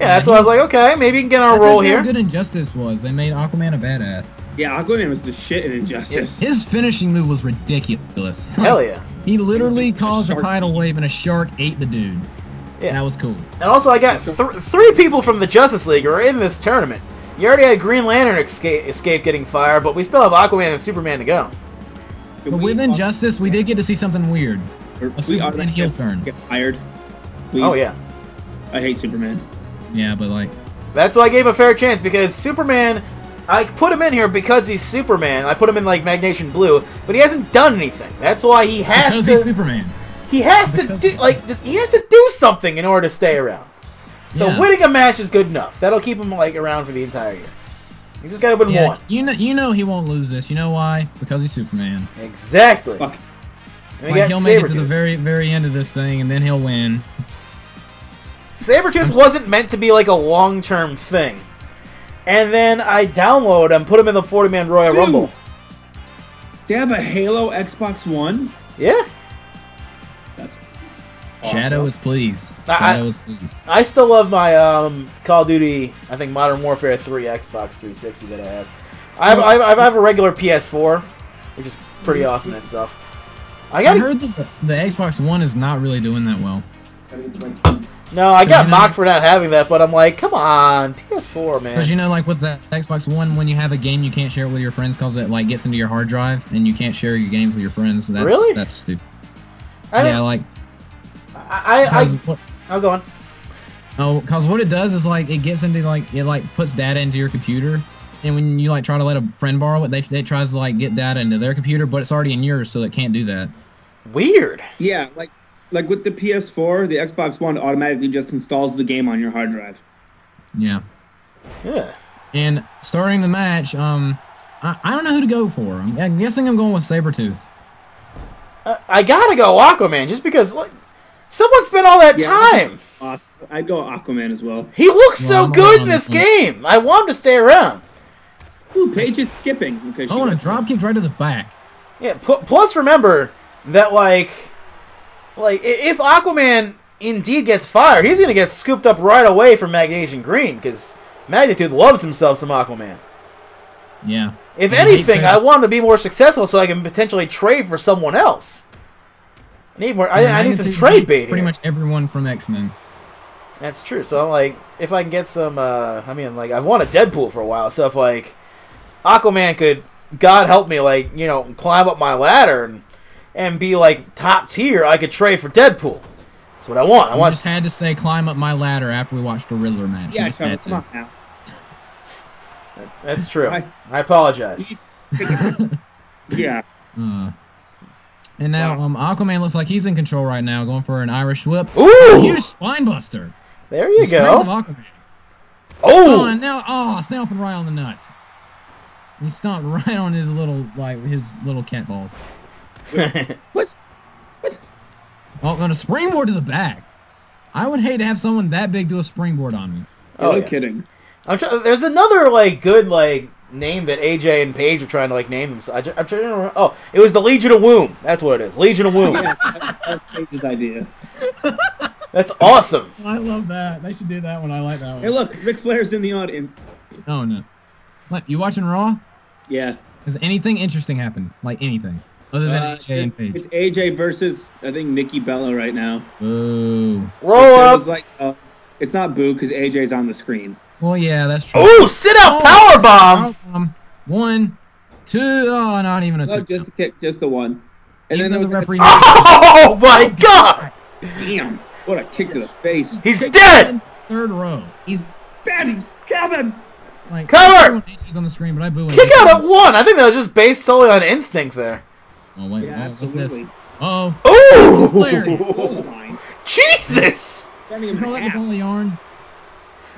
Yeah, that's why I was like, okay, maybe you can get on a That's roll here. How good Injustice was. They made Aquaman a badass. Yeah, Aquaman was the shit in Injustice. His finishing move was ridiculous. Hell yeah. He literally caused a shark. tidal wave and a shark ate the dude. Yeah. That was cool. And also, I got th- three people from the Justice League who are in this tournament. You already had Green Lantern escape, escape getting fired, but we still have Aquaman and Superman to go. But with Injustice, we did get to see something weird. Or- a Superman heel turn. Get fired. Please. Oh yeah, I hate Superman. Yeah, but like, that's why I gave him a fair chance because Superman. I put him in here because he's Superman. I put him in like Magnation Blue, but he hasn't done anything. That's why he has because to. he's Superman. he has to do like just he has to do something in order to stay around. So Yeah. winning a match is good enough. That'll keep him like around for the entire year. He's just got to win Yeah, one. you know, you know he won't lose this. You know why? Because he's Superman. Exactly. Fuck. Like he'll make it to the very, very end of this thing, and then he'll win. Sabretooth wasn't meant to be like a long term thing. And then I download and put him in the 40 man Royal Dude. Rumble. They have a Halo Xbox One. Yeah. That's Shadow awesome. is pleased. I- Shadow is pleased. I still love my um, Call of Duty, I think Modern Warfare 3 Xbox 360 that I have. I have, I have, I have a regular PS4, which is pretty awesome and stuff. I I got heard that the, the Xbox One is not really doing that well. No, I got you know- mocked for not having that, but I'm like, come on, PS4, man. Because you know, like with the Xbox One, when you have a game, you can't share it with your friends because it like gets into your hard drive, and you can't share your games with your friends. That's, Really? That's stupid. I, yeah, like I, I, I what, I'll go on. oh, cause what it does is like it gets into like it like puts data into your computer, and when you like try to let a friend borrow it, they they tries to like get data into their computer, but it's already in yours, so it can't do that. Weird. Yeah, like like with the PS4, the Xbox One automatically just installs the game on your hard drive. Yeah. Yeah. And starting the match, um, I, I don't know who to go for. I'm, I'm guessing I'm going with Sabretooth. I, I gotta go Aquaman just because, like, someone spent all that Yeah. time. Uh, I'd go Aquaman as well. He looks Well, so I'm good in this this one. game. I want him to stay around. Ooh, Paige is skipping. Okay, she Oh, and a drop kick right to the back. Yeah. Plus, remember that like, like if Aquaman indeed gets fired, he's gonna get scooped up right away from Magnesium Green because Magnitude loves himself some Aquaman. Yeah. If And anything, I want to be more successful so I can potentially trade for someone else. I need more. I, I need some trade bait. Pretty here. much everyone from X Men. That's true. So I'm like, if I can get some, uh, I mean, like I've wanted Deadpool for a while. So if like Aquaman could, God help me, like you know, climb up my ladder and and be like top tier, I could trade for Deadpool. That's what I want. I I want. just had to say climb up my ladder after we watched the Riddler match. Yeah, Trevor, come on now. That's true. I- I apologize. Yeah. Uh, and now Wow. um, Aquaman looks like he's in control right now, going for an Irish whip. Huge Ooh, spine buster. there you The go. Oh, Oh, and now oh, stomping right on the nuts. He stomped right on his little like his little cat balls. What? What? Oh, on a springboard to the back. I would hate to have someone that big do a springboard on me. Oh, no yeah. kidding. I'm try- There's another like good like name that AJ and Paige were trying to like name themselves. I'm trying to remember. Oh, it was the Legion of Womb. That's what it is. Legion of Womb. Yes, that's, that's Paige's idea. That's awesome. I love that. They should do that one. I like that one. Hey, look, Ric Flair's in the audience. Oh no. What? You watching Raw? Yeah. Has anything interesting happened? Like anything other than Uh, AJ and it's, Paige? it's AJ versus I think Nikki Bella right now. Ooh. Roll up. was like uh, it's not Boo because AJ's on the screen. Well, yeah, that's true. Ooh, sit out power bomb. Powerbomb. One, two. Oh, not even a No, two. just a kick, just the one. And Even then there was the referee. a, Oh my god! damn, what a kick to the face. He's Kick dead! Third row. He's dead. He's Kevin. Like, Cover! I boo when AJ's on the screen, but I boo when Kick out at one. I think that was just based solely on instinct there. Oh wait, Yeah, oh, what's this? absolutely. Oh, Flair. Clothesline. Jesus! Turning you him call that in half. the only yarn?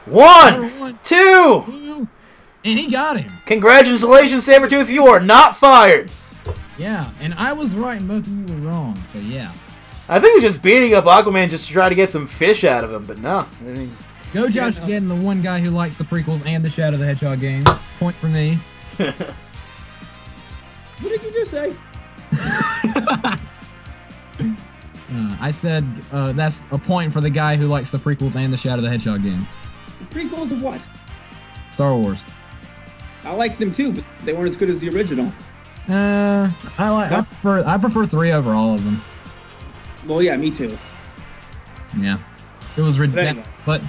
One, One, two. two, and he got him. Congratulations, Sabretooth. You are not fired. Yeah, and I was right and both of you were wrong. So yeah, I think we're just beating up Aquaman just to try to get some fish out of him, but no. I mean, go Josh no. Gadden, the one guy who likes the prequels and the Shadow the Hedgehog game. Point for me. What did you just say? Uh, I said uh, that's a point for the guy who likes the prequels and the Shadow of the Hedgehog game. The Prequels of what? Star Wars. I like them too, but they weren't as good as the original. Uh, I like. I prefer. I prefer three over all of them. Well, yeah, me too. Yeah, it was But ridiculous. anyway. But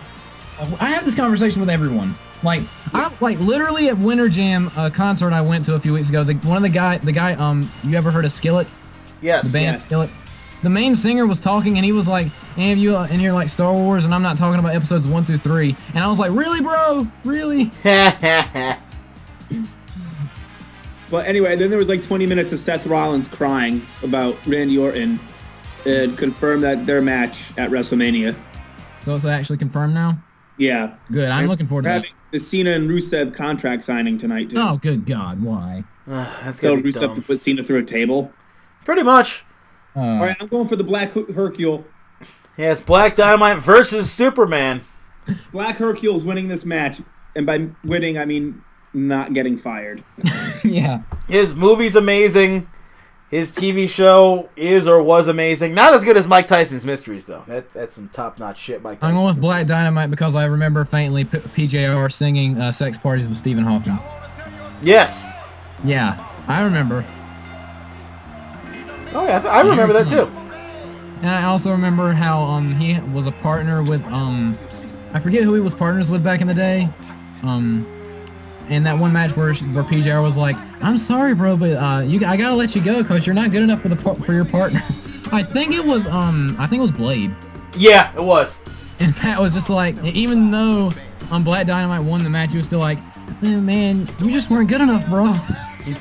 I have this conversation with everyone. Like, I like literally at Winter Jam, a concert I went to a few weeks ago. The, one of the guy, the guy, um, you ever heard of Skillet? yes. The band Yes. Skillet. The main singer was talking, and he was like, "Any of you uh, in here like Star Wars?" And I'm not talking about episodes one through three. And I was like, "Really, bro? Really?" But anyway, then there was like 20 minutes of Seth Rollins crying about Randy Orton and confirmed that their match at WrestleMania. So it's actually confirmed now. Yeah. Good. I'm And looking forward to we're that. having the Cena and Rusev contract signing tonight too. Oh, good God! Why? That's so gonna be Rusev dumb. can put Cena through a table. Pretty much. Uh, All right, I'm going for the Black Her- Hercule. Yes, Black Dynamite versus Superman. Black Hercule's winning this match, and by winning I mean not getting fired. yeah. His movie's amazing. His TV show is or was amazing. Not as good as Mike Tyson's Mysteries, though. That, that's some top-notch shit, Mike I'm going with Black Mysteries. Dynamite because I remember faintly P- PJR singing uh, "Sex Parties" with Stephen Hawking. Yes. Yeah, I remember. Oh, yeah, I, th- I remember that, too. And I also remember how um he was a partner with um I forget who he was partners with back in the day. Um in that one match where where PJR was like, "I'm sorry, bro, but uh you I got to let you go cuz you're not good enough for the for your partner." I think it was um I think it was Blade. Yeah, it was. And Pat was just like, even though um Black Dynamite won the match, he was still like, "Man, man, you just weren't good enough, bro."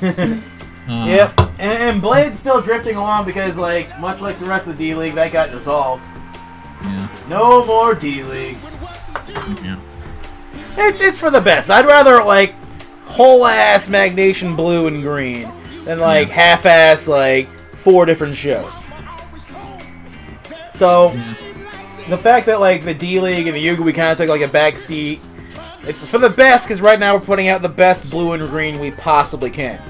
Uh, Yep. And, and Blade's still drifting along because, like, much like the rest of the D-League, that got dissolved. Yeah. No more D-League. Yeah. It's it's for the best. I'd rather like whole ass Magnation blue and green than like half ass like four different shows. So mm. the fact that like the D League and the Yuga we kind of took like a back seat, it's for the best because right now we're putting out the best blue and green we possibly can.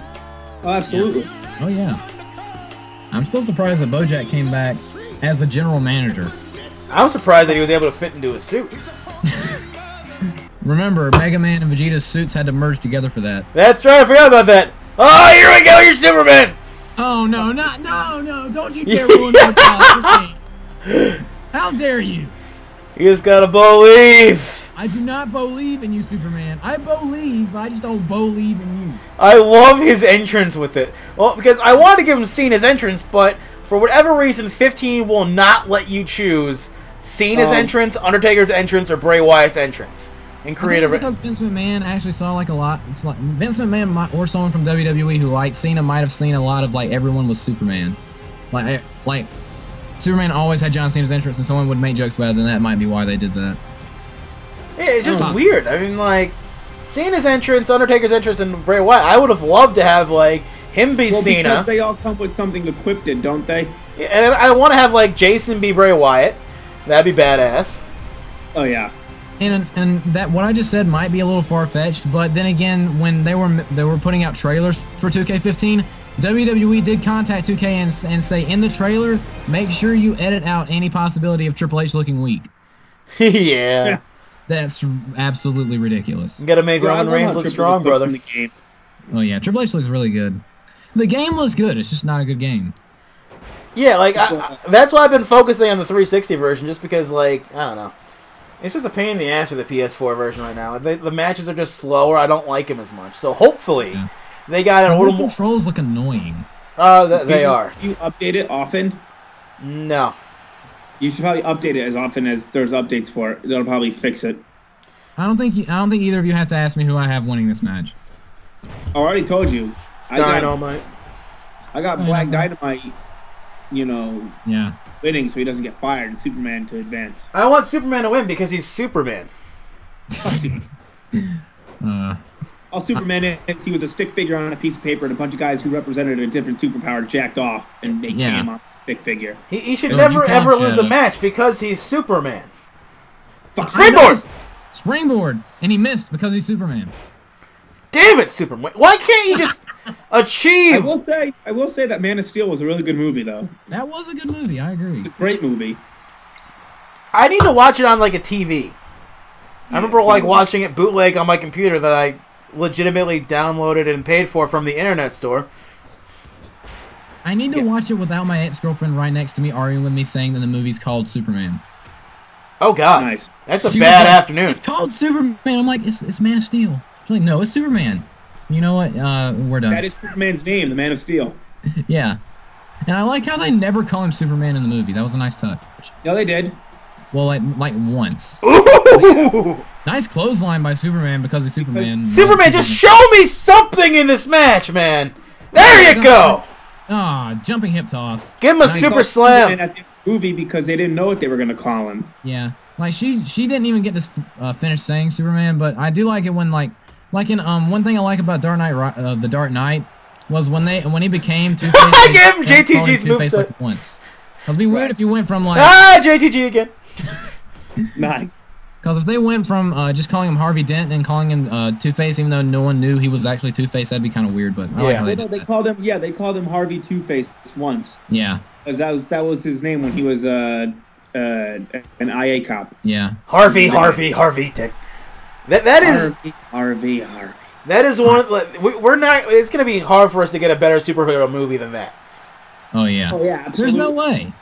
Oh, absolutely. Oh yeah. I'm still surprised that Bojack came back as a general manager. I'm surprised that he was able to fit into a suit. Remember, Mega Man and Vegeta's suits had to merge together for that. That's right, I forgot about that. Oh, here we go, you're Superman. Oh no, not no, no! Don't you dare ruin my childhood. How dare you? You just gotta believe. I do not believe in you, Superman. I believe, but I just don't believe in you. I love his entrance with it. Well, because I want to give him Cena's entrance, but for whatever reason, 15 will not let you choose Cena's Um, entrance, Undertaker's entrance, or Bray Wyatt's entrance in I think creative. because Vince McMahon actually saw like a lot. It's like Vince McMahon might, or someone from WWE who liked Cena might have seen a lot of like everyone was Superman, like eh, like Superman always had John Cena's entrance, and someone would make jokes about it. Then that might be why they did that. Yeah, it's just Oh. weird. I mean, like Cena's entrance, Undertaker's entrance, and Bray Wyatt. I would have loved to have like him be Well, Cena, because they all come with something equipped in, don't they? Yeah, and I want to have like Jason be Bray Wyatt. That'd be badass. Oh yeah. And and that what I just said might be a little far fetched, but then again, when they were they were putting out trailers for 2K15, WWE did contact 2K and, and say in the trailer, make sure you edit out any possibility of Triple H looking weak. yeah. Yeah. That's absolutely ridiculous. You gotta make Bro, Roman Reigns look strong, H brother. the game. Oh yeah, Triple H looks really good. The game looks good. It's just not a good game. Yeah, like I, I, that's why I've been focusing on the 360 version, just because like I don't know, it's just a pain in the ass for the PS4 version right now. The, the matches are just slower. I don't like them as much. So hopefully, Yeah. they got it a The controls look annoying. Uh, th- they you- are. You update it often. No, You should probably update it as often as there's updates for it. That'll probably fix it. I don't think you, I don't think either of you have to ask me who I have winning this match. I already told you. I got, Dynamite. I got Black Dynamite, you know, Yeah. Winning so he doesn't get fired and Superman to advance. I want Superman to win because he's Superman. Uh, All Superman is, he was a stick figure on a piece of paper and a bunch of guys who represented a different superpower jacked off and they Yeah. came up stick figure. He, he should Yo, never ever can't, lose a uh, match because he's Superman. Fuck. Springboard! springboard, and he missed because he's Superman. Damn it, Superman! Why can't you just I achieve? will say, I will say that Man of Steel was a really good movie though. That was a good movie. I agree. A great movie. I need to watch it on like a TV. I remember like watching it bootleg on my computer that I legitimately downloaded and paid for from the internet store. I need to Yeah. watch it without my ex-girlfriend right next to me arguing with me saying that the movie's called Superman. Oh God, Nice. that's a She bad like, afternoon. It's called Superman. I'm like, it's, it's Man of Steel. She's like, no, it's Superman. You know what? Uh, we're done. That is Superman's name, the Man of Steel. yeah. And I like how they never call him Superman in the movie. That was a nice touch. No, they did. Well, like like once. Ooh! Nice clothesline by Superman because he's Superman. not Superman, just show me something in this match, man. There you go. Ah, jumping hip toss. Give him a Nice. super slam. At the movie because they didn't know what they were going to call him. Yeah, like she she didn't even get to uh, finish saying Superman, but I do like it when like like in um one thing I like about Dark Knight uh, the Dark Knight was when they when he became Two Face. I gave him JTG's moveset. like once. It'd be weird if you went from like Ah, JTG again. Nice. because if they went from uh, just calling him Harvey Dent and calling him uh, Two Face, even though no one knew he was actually Two Face, that'd be kind of weird. But I like Yeah. how They, they did they that. called him. Yeah, they called him Harvey Two Face once. Yeah, 'Cause that was that was his name when he was uh, uh, an IA cop. yeah. Harvey, Harvey, Harvey. Dick. That that is Harvey, Harvey, Harvey. that is one. we- We're not. It's gonna be hard for us to get a better superhero movie than that. Oh yeah. Oh yeah, There's no way.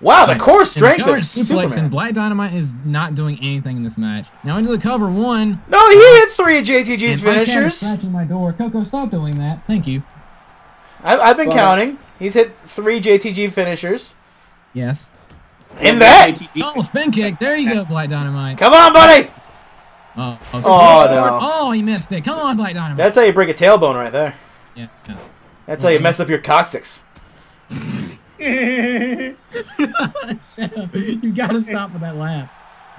Wow, the Right. core strength of Superman. and Black Dynamite is not doing anything in this match. Now into the cover one. No, he hit three of JTG's and my cat is finishers. scratching my door. Coco, stop doing that. Thank you. I've, I've been Well- counting. He's hit three JTG finishers. Yes. In that, Oh, spin kick. There you go, Black Dynamite. come on, buddy. Oh, oh, Oh, oh, no. oh, he missed it. Come on, Black Dynamite. That's how you break a tailbone right there. yeah. yeah. That's how you mess up your coccyx. You gotta stop with that laugh.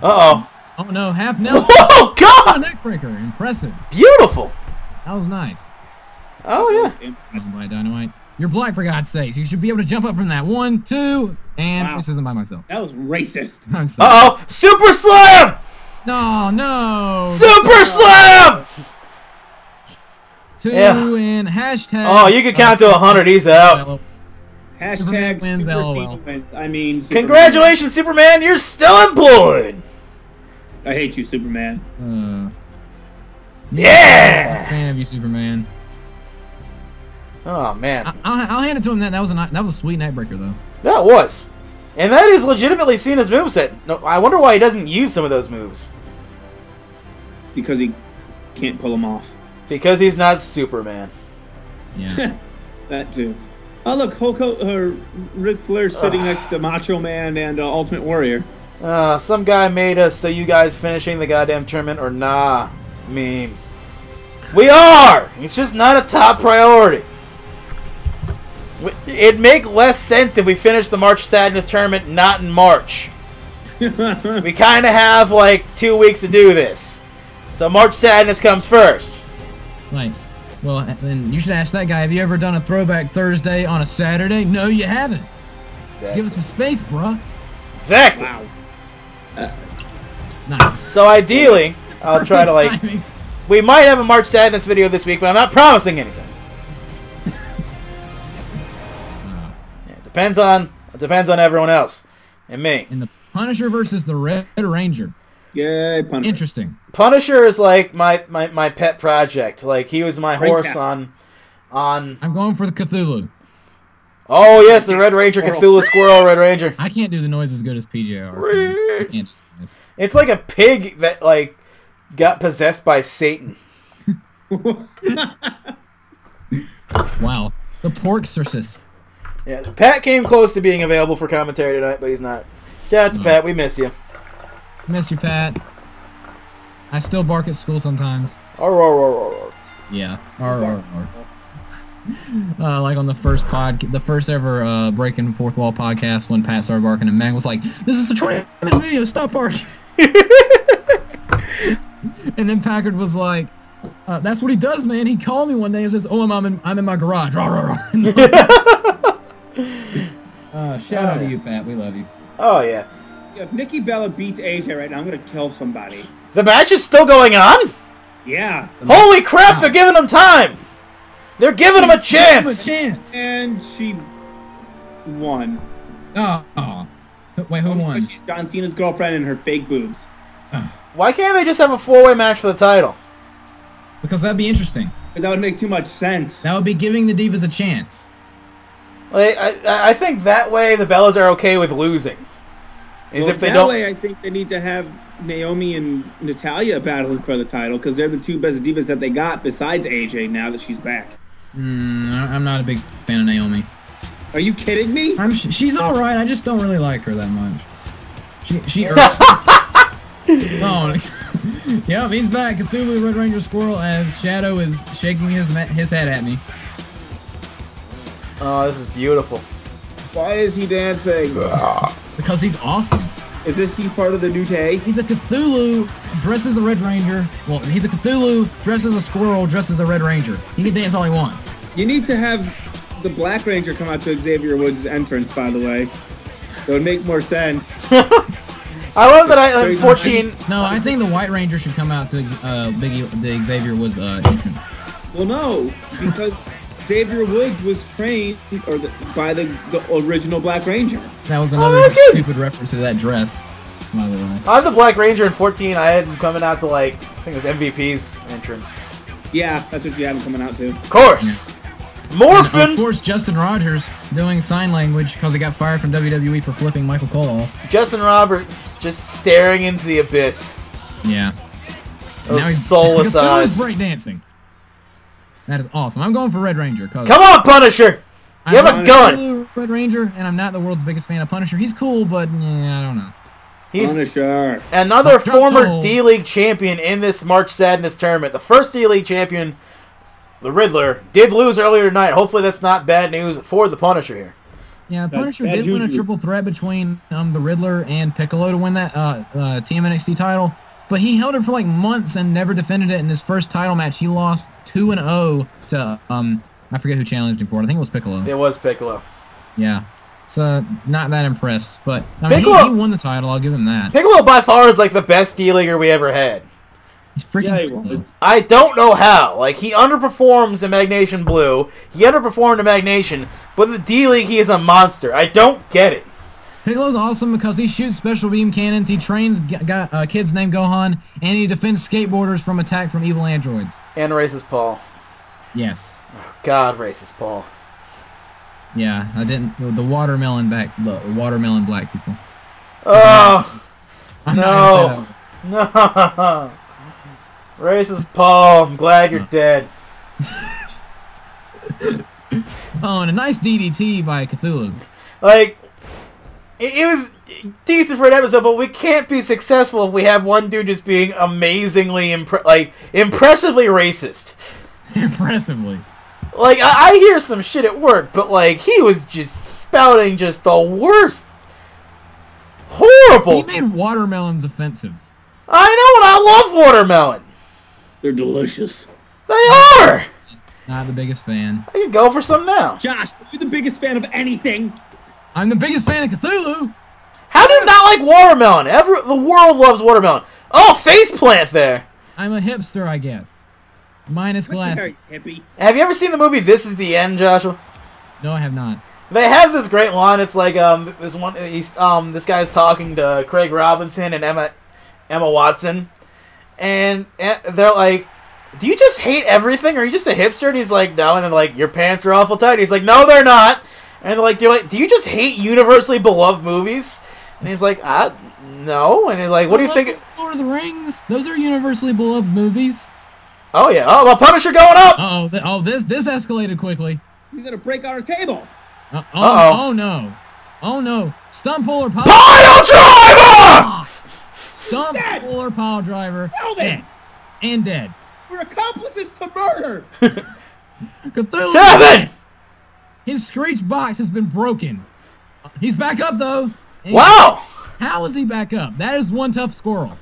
Uh Oh Oh no, half Nelson. oh. Oh Oh, God! neck. Impressive. Beautiful. That was nice. Oh yeah. That's Black Dynamite. You're black for God's sakes. You should be able to jump up from that. One, two, and Wow. this isn't by myself. That was racist. I'm sorry. Uh oh. Super slam. No, no. Super slam. Two Yeah. and hashtag. Oh, you can count to a hundred. He's out. Hashtag Superman wins, Super LOL. Wins. I mean, Superman. Congratulations, Superman. You're still employed. I hate you, Superman. Uh, Yeah. fan of you, Superman. Oh man, I, I'll, I'll hand it to him. That that was a that was a sweet neck breaker though. that was, and that is legitimately seen as moveset. No, I wonder why he doesn't use some of those moves. Because he can't pull them off. Because he's not Superman. Yeah. That too. Oh look, Hulk Ho- uh, Ric Flair sitting Ugh. next to Macho Man and uh, Ultimate Warrior. Uh, some guy made us so you guys finishing the goddamn tournament or nah meme. We are. It's just not a top priority. W- It'd make less sense if we finished the March Sadness tournament not in March. We kind of have like two weeks to do this. So March Sadness comes first. Right. Well, then you should ask that guy. Have you ever done a throwback Thursday on a Saturday? No, you haven't. Give us some space, bruh. exactly. wow. Nice. So ideally, I'll try to like. Timing. We might have a March Sadness video this week, but I'm not promising anything. Depends on it depends on everyone else and me. and the Punisher versus the Red Ranger. Yay, Punisher. Interesting. Punisher is like my, my, my pet project. Like he was my Great horse cast. on on. I'm going for the Cthulhu. Oh yes, the Red Ranger, Squirrel. Cthulhu Squirrel, Red Ranger. I can't do the noise as good as PJR. I can't do this. It's like a pig that like got possessed by Satan. Wow. The Porkcercist. Yeah, so Pat came close to being available for commentary tonight, but he's not. Shout out to No. Pat, we miss you. Miss you, Pat. I still bark at school sometimes. Arr, arr, arr. Yeah. Uh, like on the first pod, the first ever uh, breaking fourth wall podcast when Pat started barking and Mag was like, "This is a 20 minute video. Stop barking." and then Packard was like, uh, "That's what he does, man." He called me one day and says, "Oh, I'm, I'm in I'm in my garage." Rah, rah, rah. uh, shout out to you, Pat. We love you. Oh yeah, if Nikki Bella beats AJ right now, I'm gonna kill somebody. the match is still going on. Yeah. Holy crap! They're giving him time. They're giving him a Give him a chance. chance. And she won. Oh, oh. wait, who Only won? She's John Cena's girlfriend and her fake boobs. Why can't they just have a four-way match for the title? Because that'd be interesting. But that would make too much sense. That would be giving the Divas a chance. Like, I, I- I think that way the Bellas are okay with losing. Is Well, if they that don't. way, I think they need to have Naomi and Natalya battling for the title because they're the two best divas that they got besides AJ now that she's back. Mm, I- I'm not a big fan of Naomi. Are you kidding me? I'm, she's all right. I just don't really like her that much. She she irks oh, yep, he's back. Cthulhu Red Ranger Squirrel as Shadow is shaking his his head at me. Oh, this is beautiful. Why is he dancing? Because he's awesome. Is this he part of the new day? He's a Cthulhu dressed as a Red Ranger. Well, he's a Cthulhu dressed as a squirrel dressed as a Red Ranger. He can dance all he wants. You need to have the Black Ranger come out to Xavier Woods' entrance, by the way. So it makes more sense. I love that I am 14. No, I think the White Ranger should come out to uh, Biggie, the Xavier Woods uh, entrance. Well, no, because Xavier Woods was trained or the, by the, the original Black Ranger. That was another Oh, okay. stupid reference to that dress. By the way. I'm the Black Ranger in 14. I had him coming out to like I think it was MVP's entrance. Yeah, that's what you have him coming out to. Of course. And Morphin. of course, Justin Roberts doing sign language because he got fired from WWE for flipping Michael Cole off. Justin Roberts just staring into the abyss. Yeah. Those soulless eyes. breakdancing. That is awesome. I'm going for Red Ranger. Come on, Punisher. I'm You have a gun. Cthulhu Red Ranger, and I'm not the world's biggest fan of Punisher. He's cool, but yeah, I don't know. He's Punisher. another Drop former. D League champion in this March Sadness tournament. The first D League champion, the Riddler, did lose earlier tonight. Hopefully, that's not bad news for the Punisher here. Yeah, Punisher did win a triple threat between um, the Riddler and Piccolo to win that uh, uh, Team NXT title, but he held it for like months and never defended it. In his first title match, he lost two and zero to um I forget who challenged him for it. I think it was Piccolo. It was Piccolo. Yeah, so not that impressed, but I mean he, Piccolo- he won the title. I'll give him that. Piccolo by far is like the best D Leaguer we ever had. He's freaking. Yeah, he cool. I don't know how. Like he underperforms in Magnation Blue. He underperformed in Magnation, but in the D League he is a monster. I don't get it. Piccolo's awesome because he shoots special beam cannons. He trains uh, kids named Gohan, and he defends skateboarders from attack from evil androids. And racist Paul. Yes. God, racist Paul. Yeah, I didn't. The watermelon back, the watermelon black people. Oh I'm not gonna say no, no. Racist Paul. I'm glad you're dead. Oh, and a nice DDT by Cthulhu. Like it, it was decent for an episode, but we can't be successful if we have one dude just being amazingly impre- like impressively racist. Impressively. Like I, I hear some shit at work, but like he was just spouting just the worst, horrible. He made watermelons offensive. I know, and I love watermelon. They're delicious. They are. Not the biggest fan. I can go for some now. Josh, are you're the biggest fan of anything. I'm the biggest fan of Cthulhu. How do you not like watermelon? Every the world loves watermelon. Oh, face plant there. I'm a hipster, I guess. Minus Look at glasses. hippie. Have you ever seen the movie This Is the End, Joshua? No, I have not. They have this great line. It's like um this one he's um this guy's talking to Craig Robinson and Emma Emma Watson, and, and they're like, "Do you just hate everything? Or are you just a hipster?" And he's like, "No." And then like, "Your pants are awful tight." He's like, "No, they're not." And they're like, "Do you like? Do you just hate universally beloved movies?" And he's like, "Ah, no." And he's like, "What do you think?" Lord of the Rings. Those are universally beloved movies. Oh yeah. Oh, well, Punisher going up. Uh oh. Th- oh, this this escalated quickly. He's gonna break our table. Uh, oh, Uh-oh. oh no. Oh no. Stump puller pile. Pile driver. Stump Dead. puller pile driver. Killed Dead. And dead. We're accomplices to murder. Cthulhu. Seven. His screech box has been broken. He's back up though. And Wow. How is he back up? That is one tough squirrel.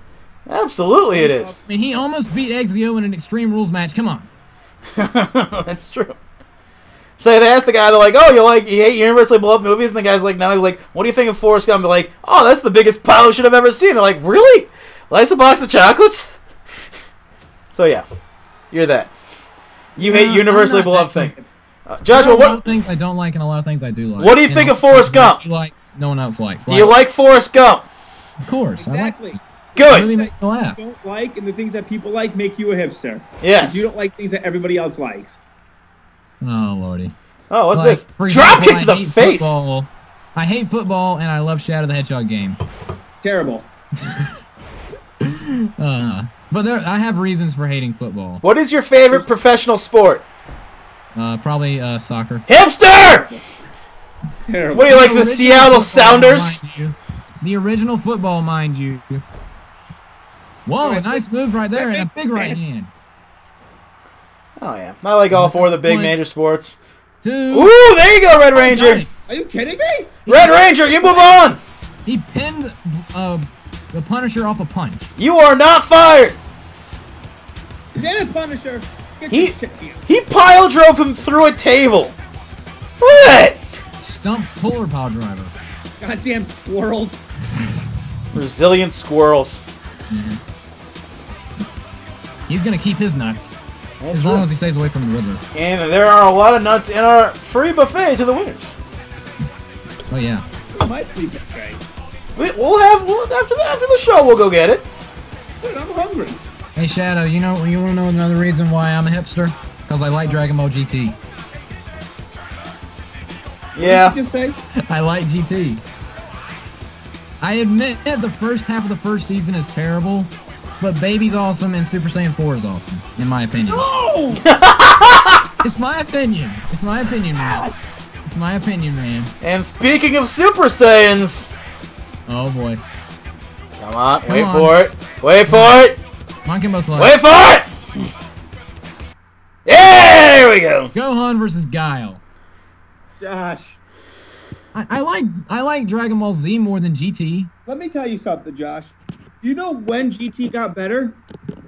Absolutely, it is. I mean, he almost beat Exio in an Extreme Rules match. Come on. That's true. So they asked the guy, they're like, "Oh, you like you hate universally beloved movies?" And the guy's like, "No." He's like, "What do you think of Forrest Gump?" They're like, "Oh, that's the biggest pile of shit I've ever seen." They're like, "Really? Likes a box of chocolates?" so yeah, you're that. You hate Uh, universally beloved things. Uh, There are Joshua, a lot of what things I don't like and a lot of things I do like. What do you And think a of lot Forrest Gump? Like no one else likes. do you like Forrest Gump? Of course, Exactly. I like. It Good. really makes me laugh. don't like and the things that people like make you a hipster. Yes. You don't like things that everybody else likes. Oh lordy. Oh, what's Like, this? for Drop kick to the hate face. Football. I hate football and I love Shadow the Hedgehog game. Terrible. Uh, but there, I have reasons for hating football. What is your favorite professional sport? Uh, probably uh, soccer. Hipster. Terrible. What do you like, the original Seattle Sounders? The original football, mind you. Whoa, a nice move right there and a big right hand. Oh yeah, I like all four of the big Point. major sports. Two. Ooh, there you go, Red Ranger. Are you kidding me? Red Ranger, you move on. He pinned uh, the Punisher off a punch. You are not fired. Damn it, Punisher. Get He- your shit to you. He pile drove him through a table. Look at that. Stump puller power driver. Goddamn squirrels. Resilient squirrels. Mm-hmm. He's gonna keep his nuts That's as long true. as he stays away from the Riddler. And there are a lot of nuts in our free buffet to the winners. Oh yeah. My sleep is great. We, we'll have we'll, after the after the show. We'll go get it. Dude, I'm hungry. Hey Shadow, you know you wanna know another reason why I'm a hipster? Because I like Dragon Ball GT. Yeah. What did you say? I like GT. I admit the first half of the first season is terrible, but Baby's awesome and Super Saiyan 4 is awesome, in my opinion. Oh! It's my opinion. It's my opinion, man. It's my opinion, man. And speaking of Super Saiyans, Oh boy. come on, Come wait on. for it. Wait for it. Monkey Slide. Wait for it. Yeah, there we go. Gohan versus Guile. Josh, I, I like I like Dragon Ball Z more than GT. let me tell you something, Josh. You know when GT got better?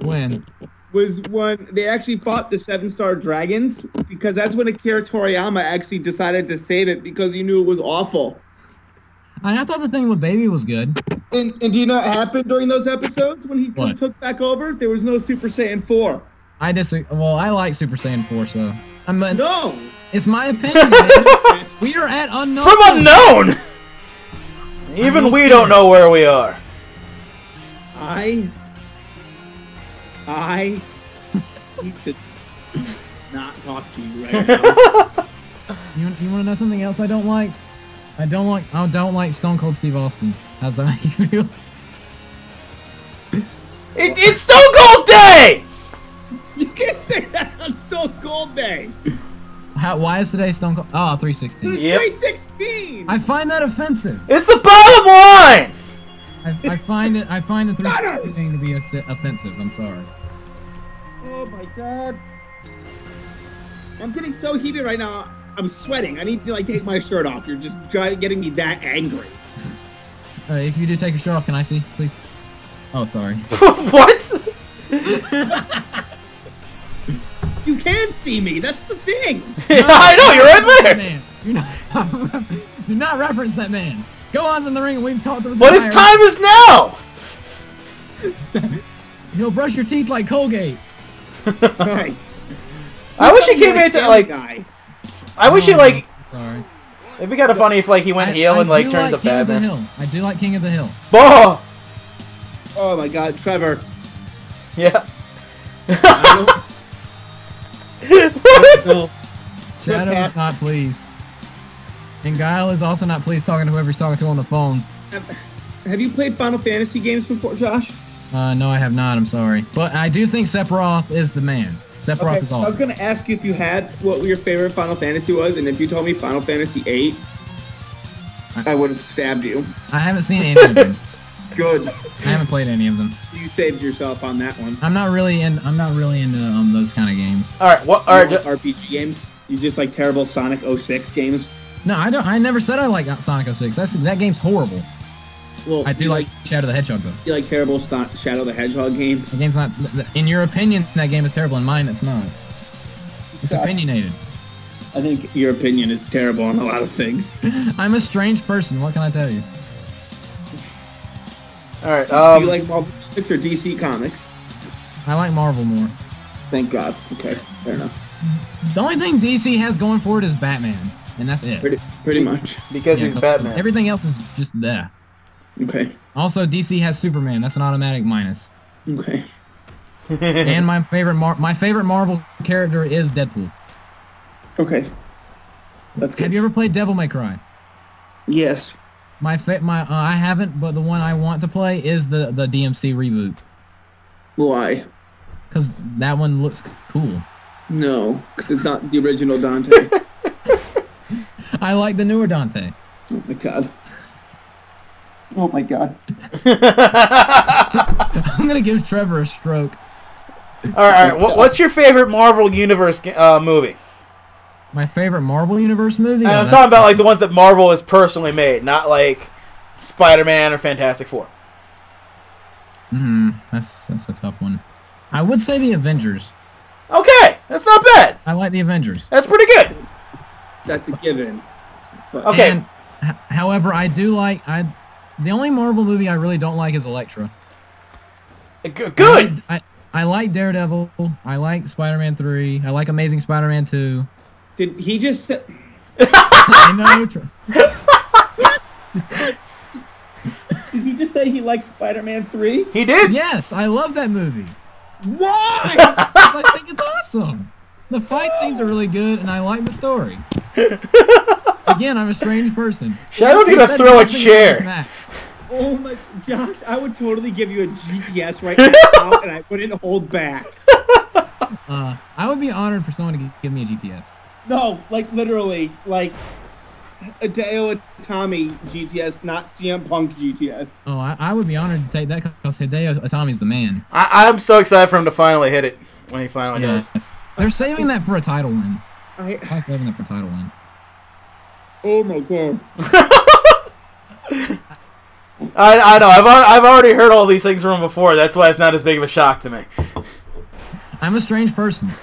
When? Was when they actually fought the Seven Star Dragons, because that's when Akira Toriyama actually decided to save it because he knew it was awful. I, I thought the thing with Baby was good. And, and do you know what happened during those episodes when he What? took back over? There was no Super Saiyan 4. I disagree. Well, I like Super Saiyan 4, so I'm. A, No! It's my opinion. man. we are at unknown. From unknown. Even we don't know where we are. I I need to not talk to you right now. You, you want to know something else I don't like? I don't like I don't like Stone Cold Steve Austin. How's that make you feel? It, it's Stone Cold Day. you can't say that on Stone Cold Day. How, why is today Stone Cold? Ah, oh, 316. Yep. 316. I find that offensive. It's the bottom line. I, I find it. I find the 316 thing to be offensive. I'm sorry. Oh my god. I'm getting so heated right now. I'm sweating. I need to like take my shirt off. You're just getting me that angry. Uh, if you do take your shirt off, can I see, please? Oh, sorry. what? You can see me. That's the thing. I know you're right there. Man, you're not. do not reference that man. Gohan's in the ring. and We've talked about. But his time is now. He'll brush your teeth like Colgate. Nice. I wish he came into Family like. Guy. I wish he like. Sorry. It'd be kind of funny if like he went I- heel I and like do turned like to King of the Batman. Hill. I do like King of the Hill. Oh, Oh my God, Trevor. yeah. I what is don't, Shadow is not pleased. And Guile is also not pleased talking to whoever he's talking to on the phone. have you played Final Fantasy games before, Josh? Uh, no, I have not. I'm sorry. But I do think Sephiroth is the man. Sephiroth Okay, is awesome. I was gonna ask you if you had what your favorite Final Fantasy was, and if you told me Final Fantasy VIII, I would have stabbed you. I haven't seen any of them. Good. I haven't played any of them. You saved yourself on that one. I'm not really in. I'm not really into um, those kind of games. All right. What? All right. You ju- RPG games. You just like terrible Sonic 06 games. No, I don't. I never said I like Sonic 06. That's that game's horrible. Well, I do you like Shadow the Hedgehog though. you like terrible Son- Shadow the Hedgehog games. The game's not. In your opinion, that game is terrible. In mine, it's not. It's Okay. opinionated. I think your opinion is terrible on a lot of things. I'm a strange person. What can I tell you? all right. Do Um. you like Marvel Comics or DC Comics? I like Marvel more. Thank God. Okay, fair enough. The only thing DC has going for it is Batman, and that's it. Pretty, pretty much. because Yeah, he's so Batman. Everything else is just there. Okay. Also, DC has Superman. That's an automatic minus. Okay. and my favorite Mar- my favorite Marvel character is Deadpool. Okay. That's good. Have you ever played Devil May Cry? Yes. My fa- my uh, I haven't, but the one I want to play is the the DMC reboot Why? because that one looks c- cool. No, because it's not the original Dante. I like the newer Dante. oh my God. Oh my God. I'm gonna give Trevor a stroke. all right. All right. What's your favorite Marvel Universe uh, movie? My favorite Marvel Universe movie. And Oh, I'm that's- talking about like the ones that Marvel has personally made, not like Spider-Man or Fantastic Four. Hmm, that's that's a tough one. I would say the Avengers. Okay, that's not bad. I like the Avengers. That's pretty good. That's a given. But Okay. And, however, I do like I. The only Marvel movie I really don't like is Elektra. Uh, g- Good. I, I, I like Daredevil. I like Spider-Man 3. I like Amazing Spider-Man 2. Did he just say, I know. Tre- did he just say he likes Spider-Man 3? He did. yes, I love that movie. Why? I think it's awesome. The fight scenes are really good, and I like the story. Again, I'm a strange person. Shadow's gonna throw a nothing about chair. This match. oh my Josh, I would totally give you a GTS right now and I wouldn't hold back. Uh, I would be honored for someone to give me a GTS. No, like literally, like a Hideo Itami GTS, not CM Punk GTS. Oh, I, I would be honored to take that because Hideo Itami's the man. I- I'm so excited for him to finally hit it when he finally does. Yes. They're saving that for a title win. I, I'm saving that for a title win. oh my god. I, I know. I've, I've already heard all these things from him before. That's why it's not as big of a shock to me. I'm a strange person,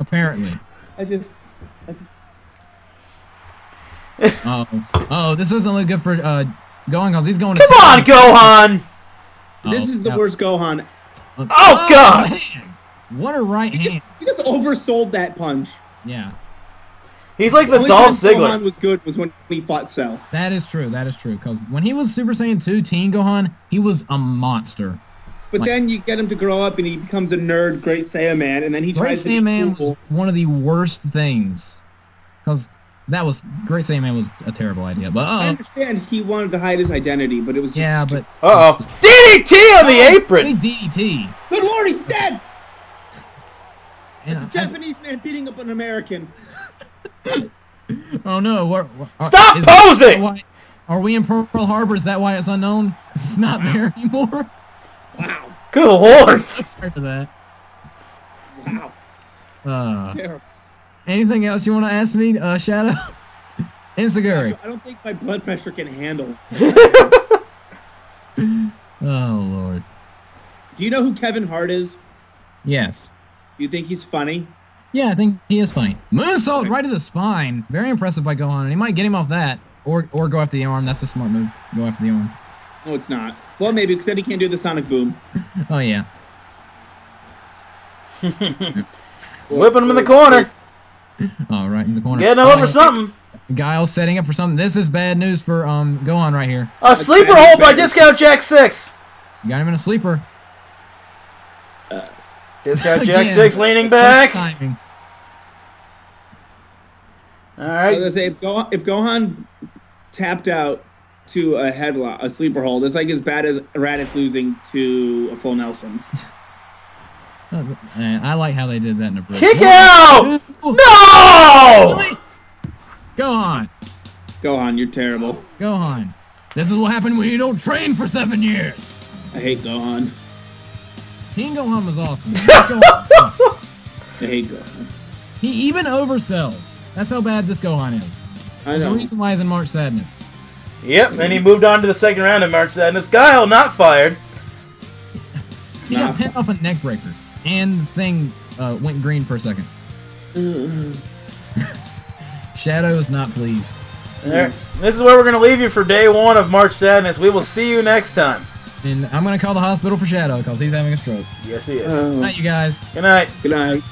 apparently. I just, I just Oh, oh, this doesn't look good for uh, going because he's going. Come on, Gohan! this is the worst Gohan. Oh, God! Man. What a right hand! He just oversold that punch. Yeah, He's like the Only Dolph time Gohan was good was when he fought Cell. that is true. That is true. Because when he was Super Saiyan 2 Teen Gohan, he was a monster. But Like- then you get him to grow up and he becomes a nerd, Great Saiyaman, and then he Great tries to be Saiyaman cool. was one of the worst things. Because that was Great Saiyaman was a terrible idea. But I uh, understand he wanted to hide his identity, but it was just yeah, but Uh oh. DDT on the Hey, apron! DDT. Good lord, he's dead! And It's a Japanese man beating up an American. Oh no! What, what, are- Stop is that posing! why- Are we in Pearl Harbor? Is that why it's unknown? 'Cause it's not there anymore. Wow. Good lord! Sorry for that. Wow. Uh, Terrible. anything else you want to ask me, uh, Shadow? Insecurity. I don't think my blood pressure can handle. Oh lord. Do you know who Kevin Hart is? Yes. Do you think he's funny? Yeah, I think he is funny. Moonsault right to the spine. Very impressive by Gohan, and he might get him off that. Or or go after the arm. That's a smart move. Go after the arm. No, it's not. Well, maybe because then he can't do the sonic boom. Oh yeah. Whipping him in the corner. All right in the corner. Getting him Oh, over something. Guile setting up for something. This is bad news for um. Gohan right here. A sleeper hold by. Discount Jack 6. You got him in a sleeper. Discount Jack Again. 6 leaning back. Timing. All I was gonna say if Gohan, if Gohan tapped out to a headlock, a sleeper hold, it's like as bad as Raditz losing to a full Nelson. Uh, I like how they did that in a bridge. Kick out! No! Go on. Gohan, you're terrible. Go on. This is what happened when you don't train for seven years. I hate Gohan. Teen Gohan was awesome. This Gohan- I hate Gohan. he even oversells. That's how bad this Gohan is. I There's a reason why he's in March Sadness. Yep, and he moved on to the second round of March Sadness. Guile not fired. He Nah. got pinned off a neck breaker, and the thing uh, went green for a second. Shadow is not pleased. All right. This is where we're going to leave you for day one of March Sadness. We will see you next time. And I'm gonna call the hospital for Shadow because he's having a stroke. Yes, he is. Oh, Night, you guys. Good night. good night.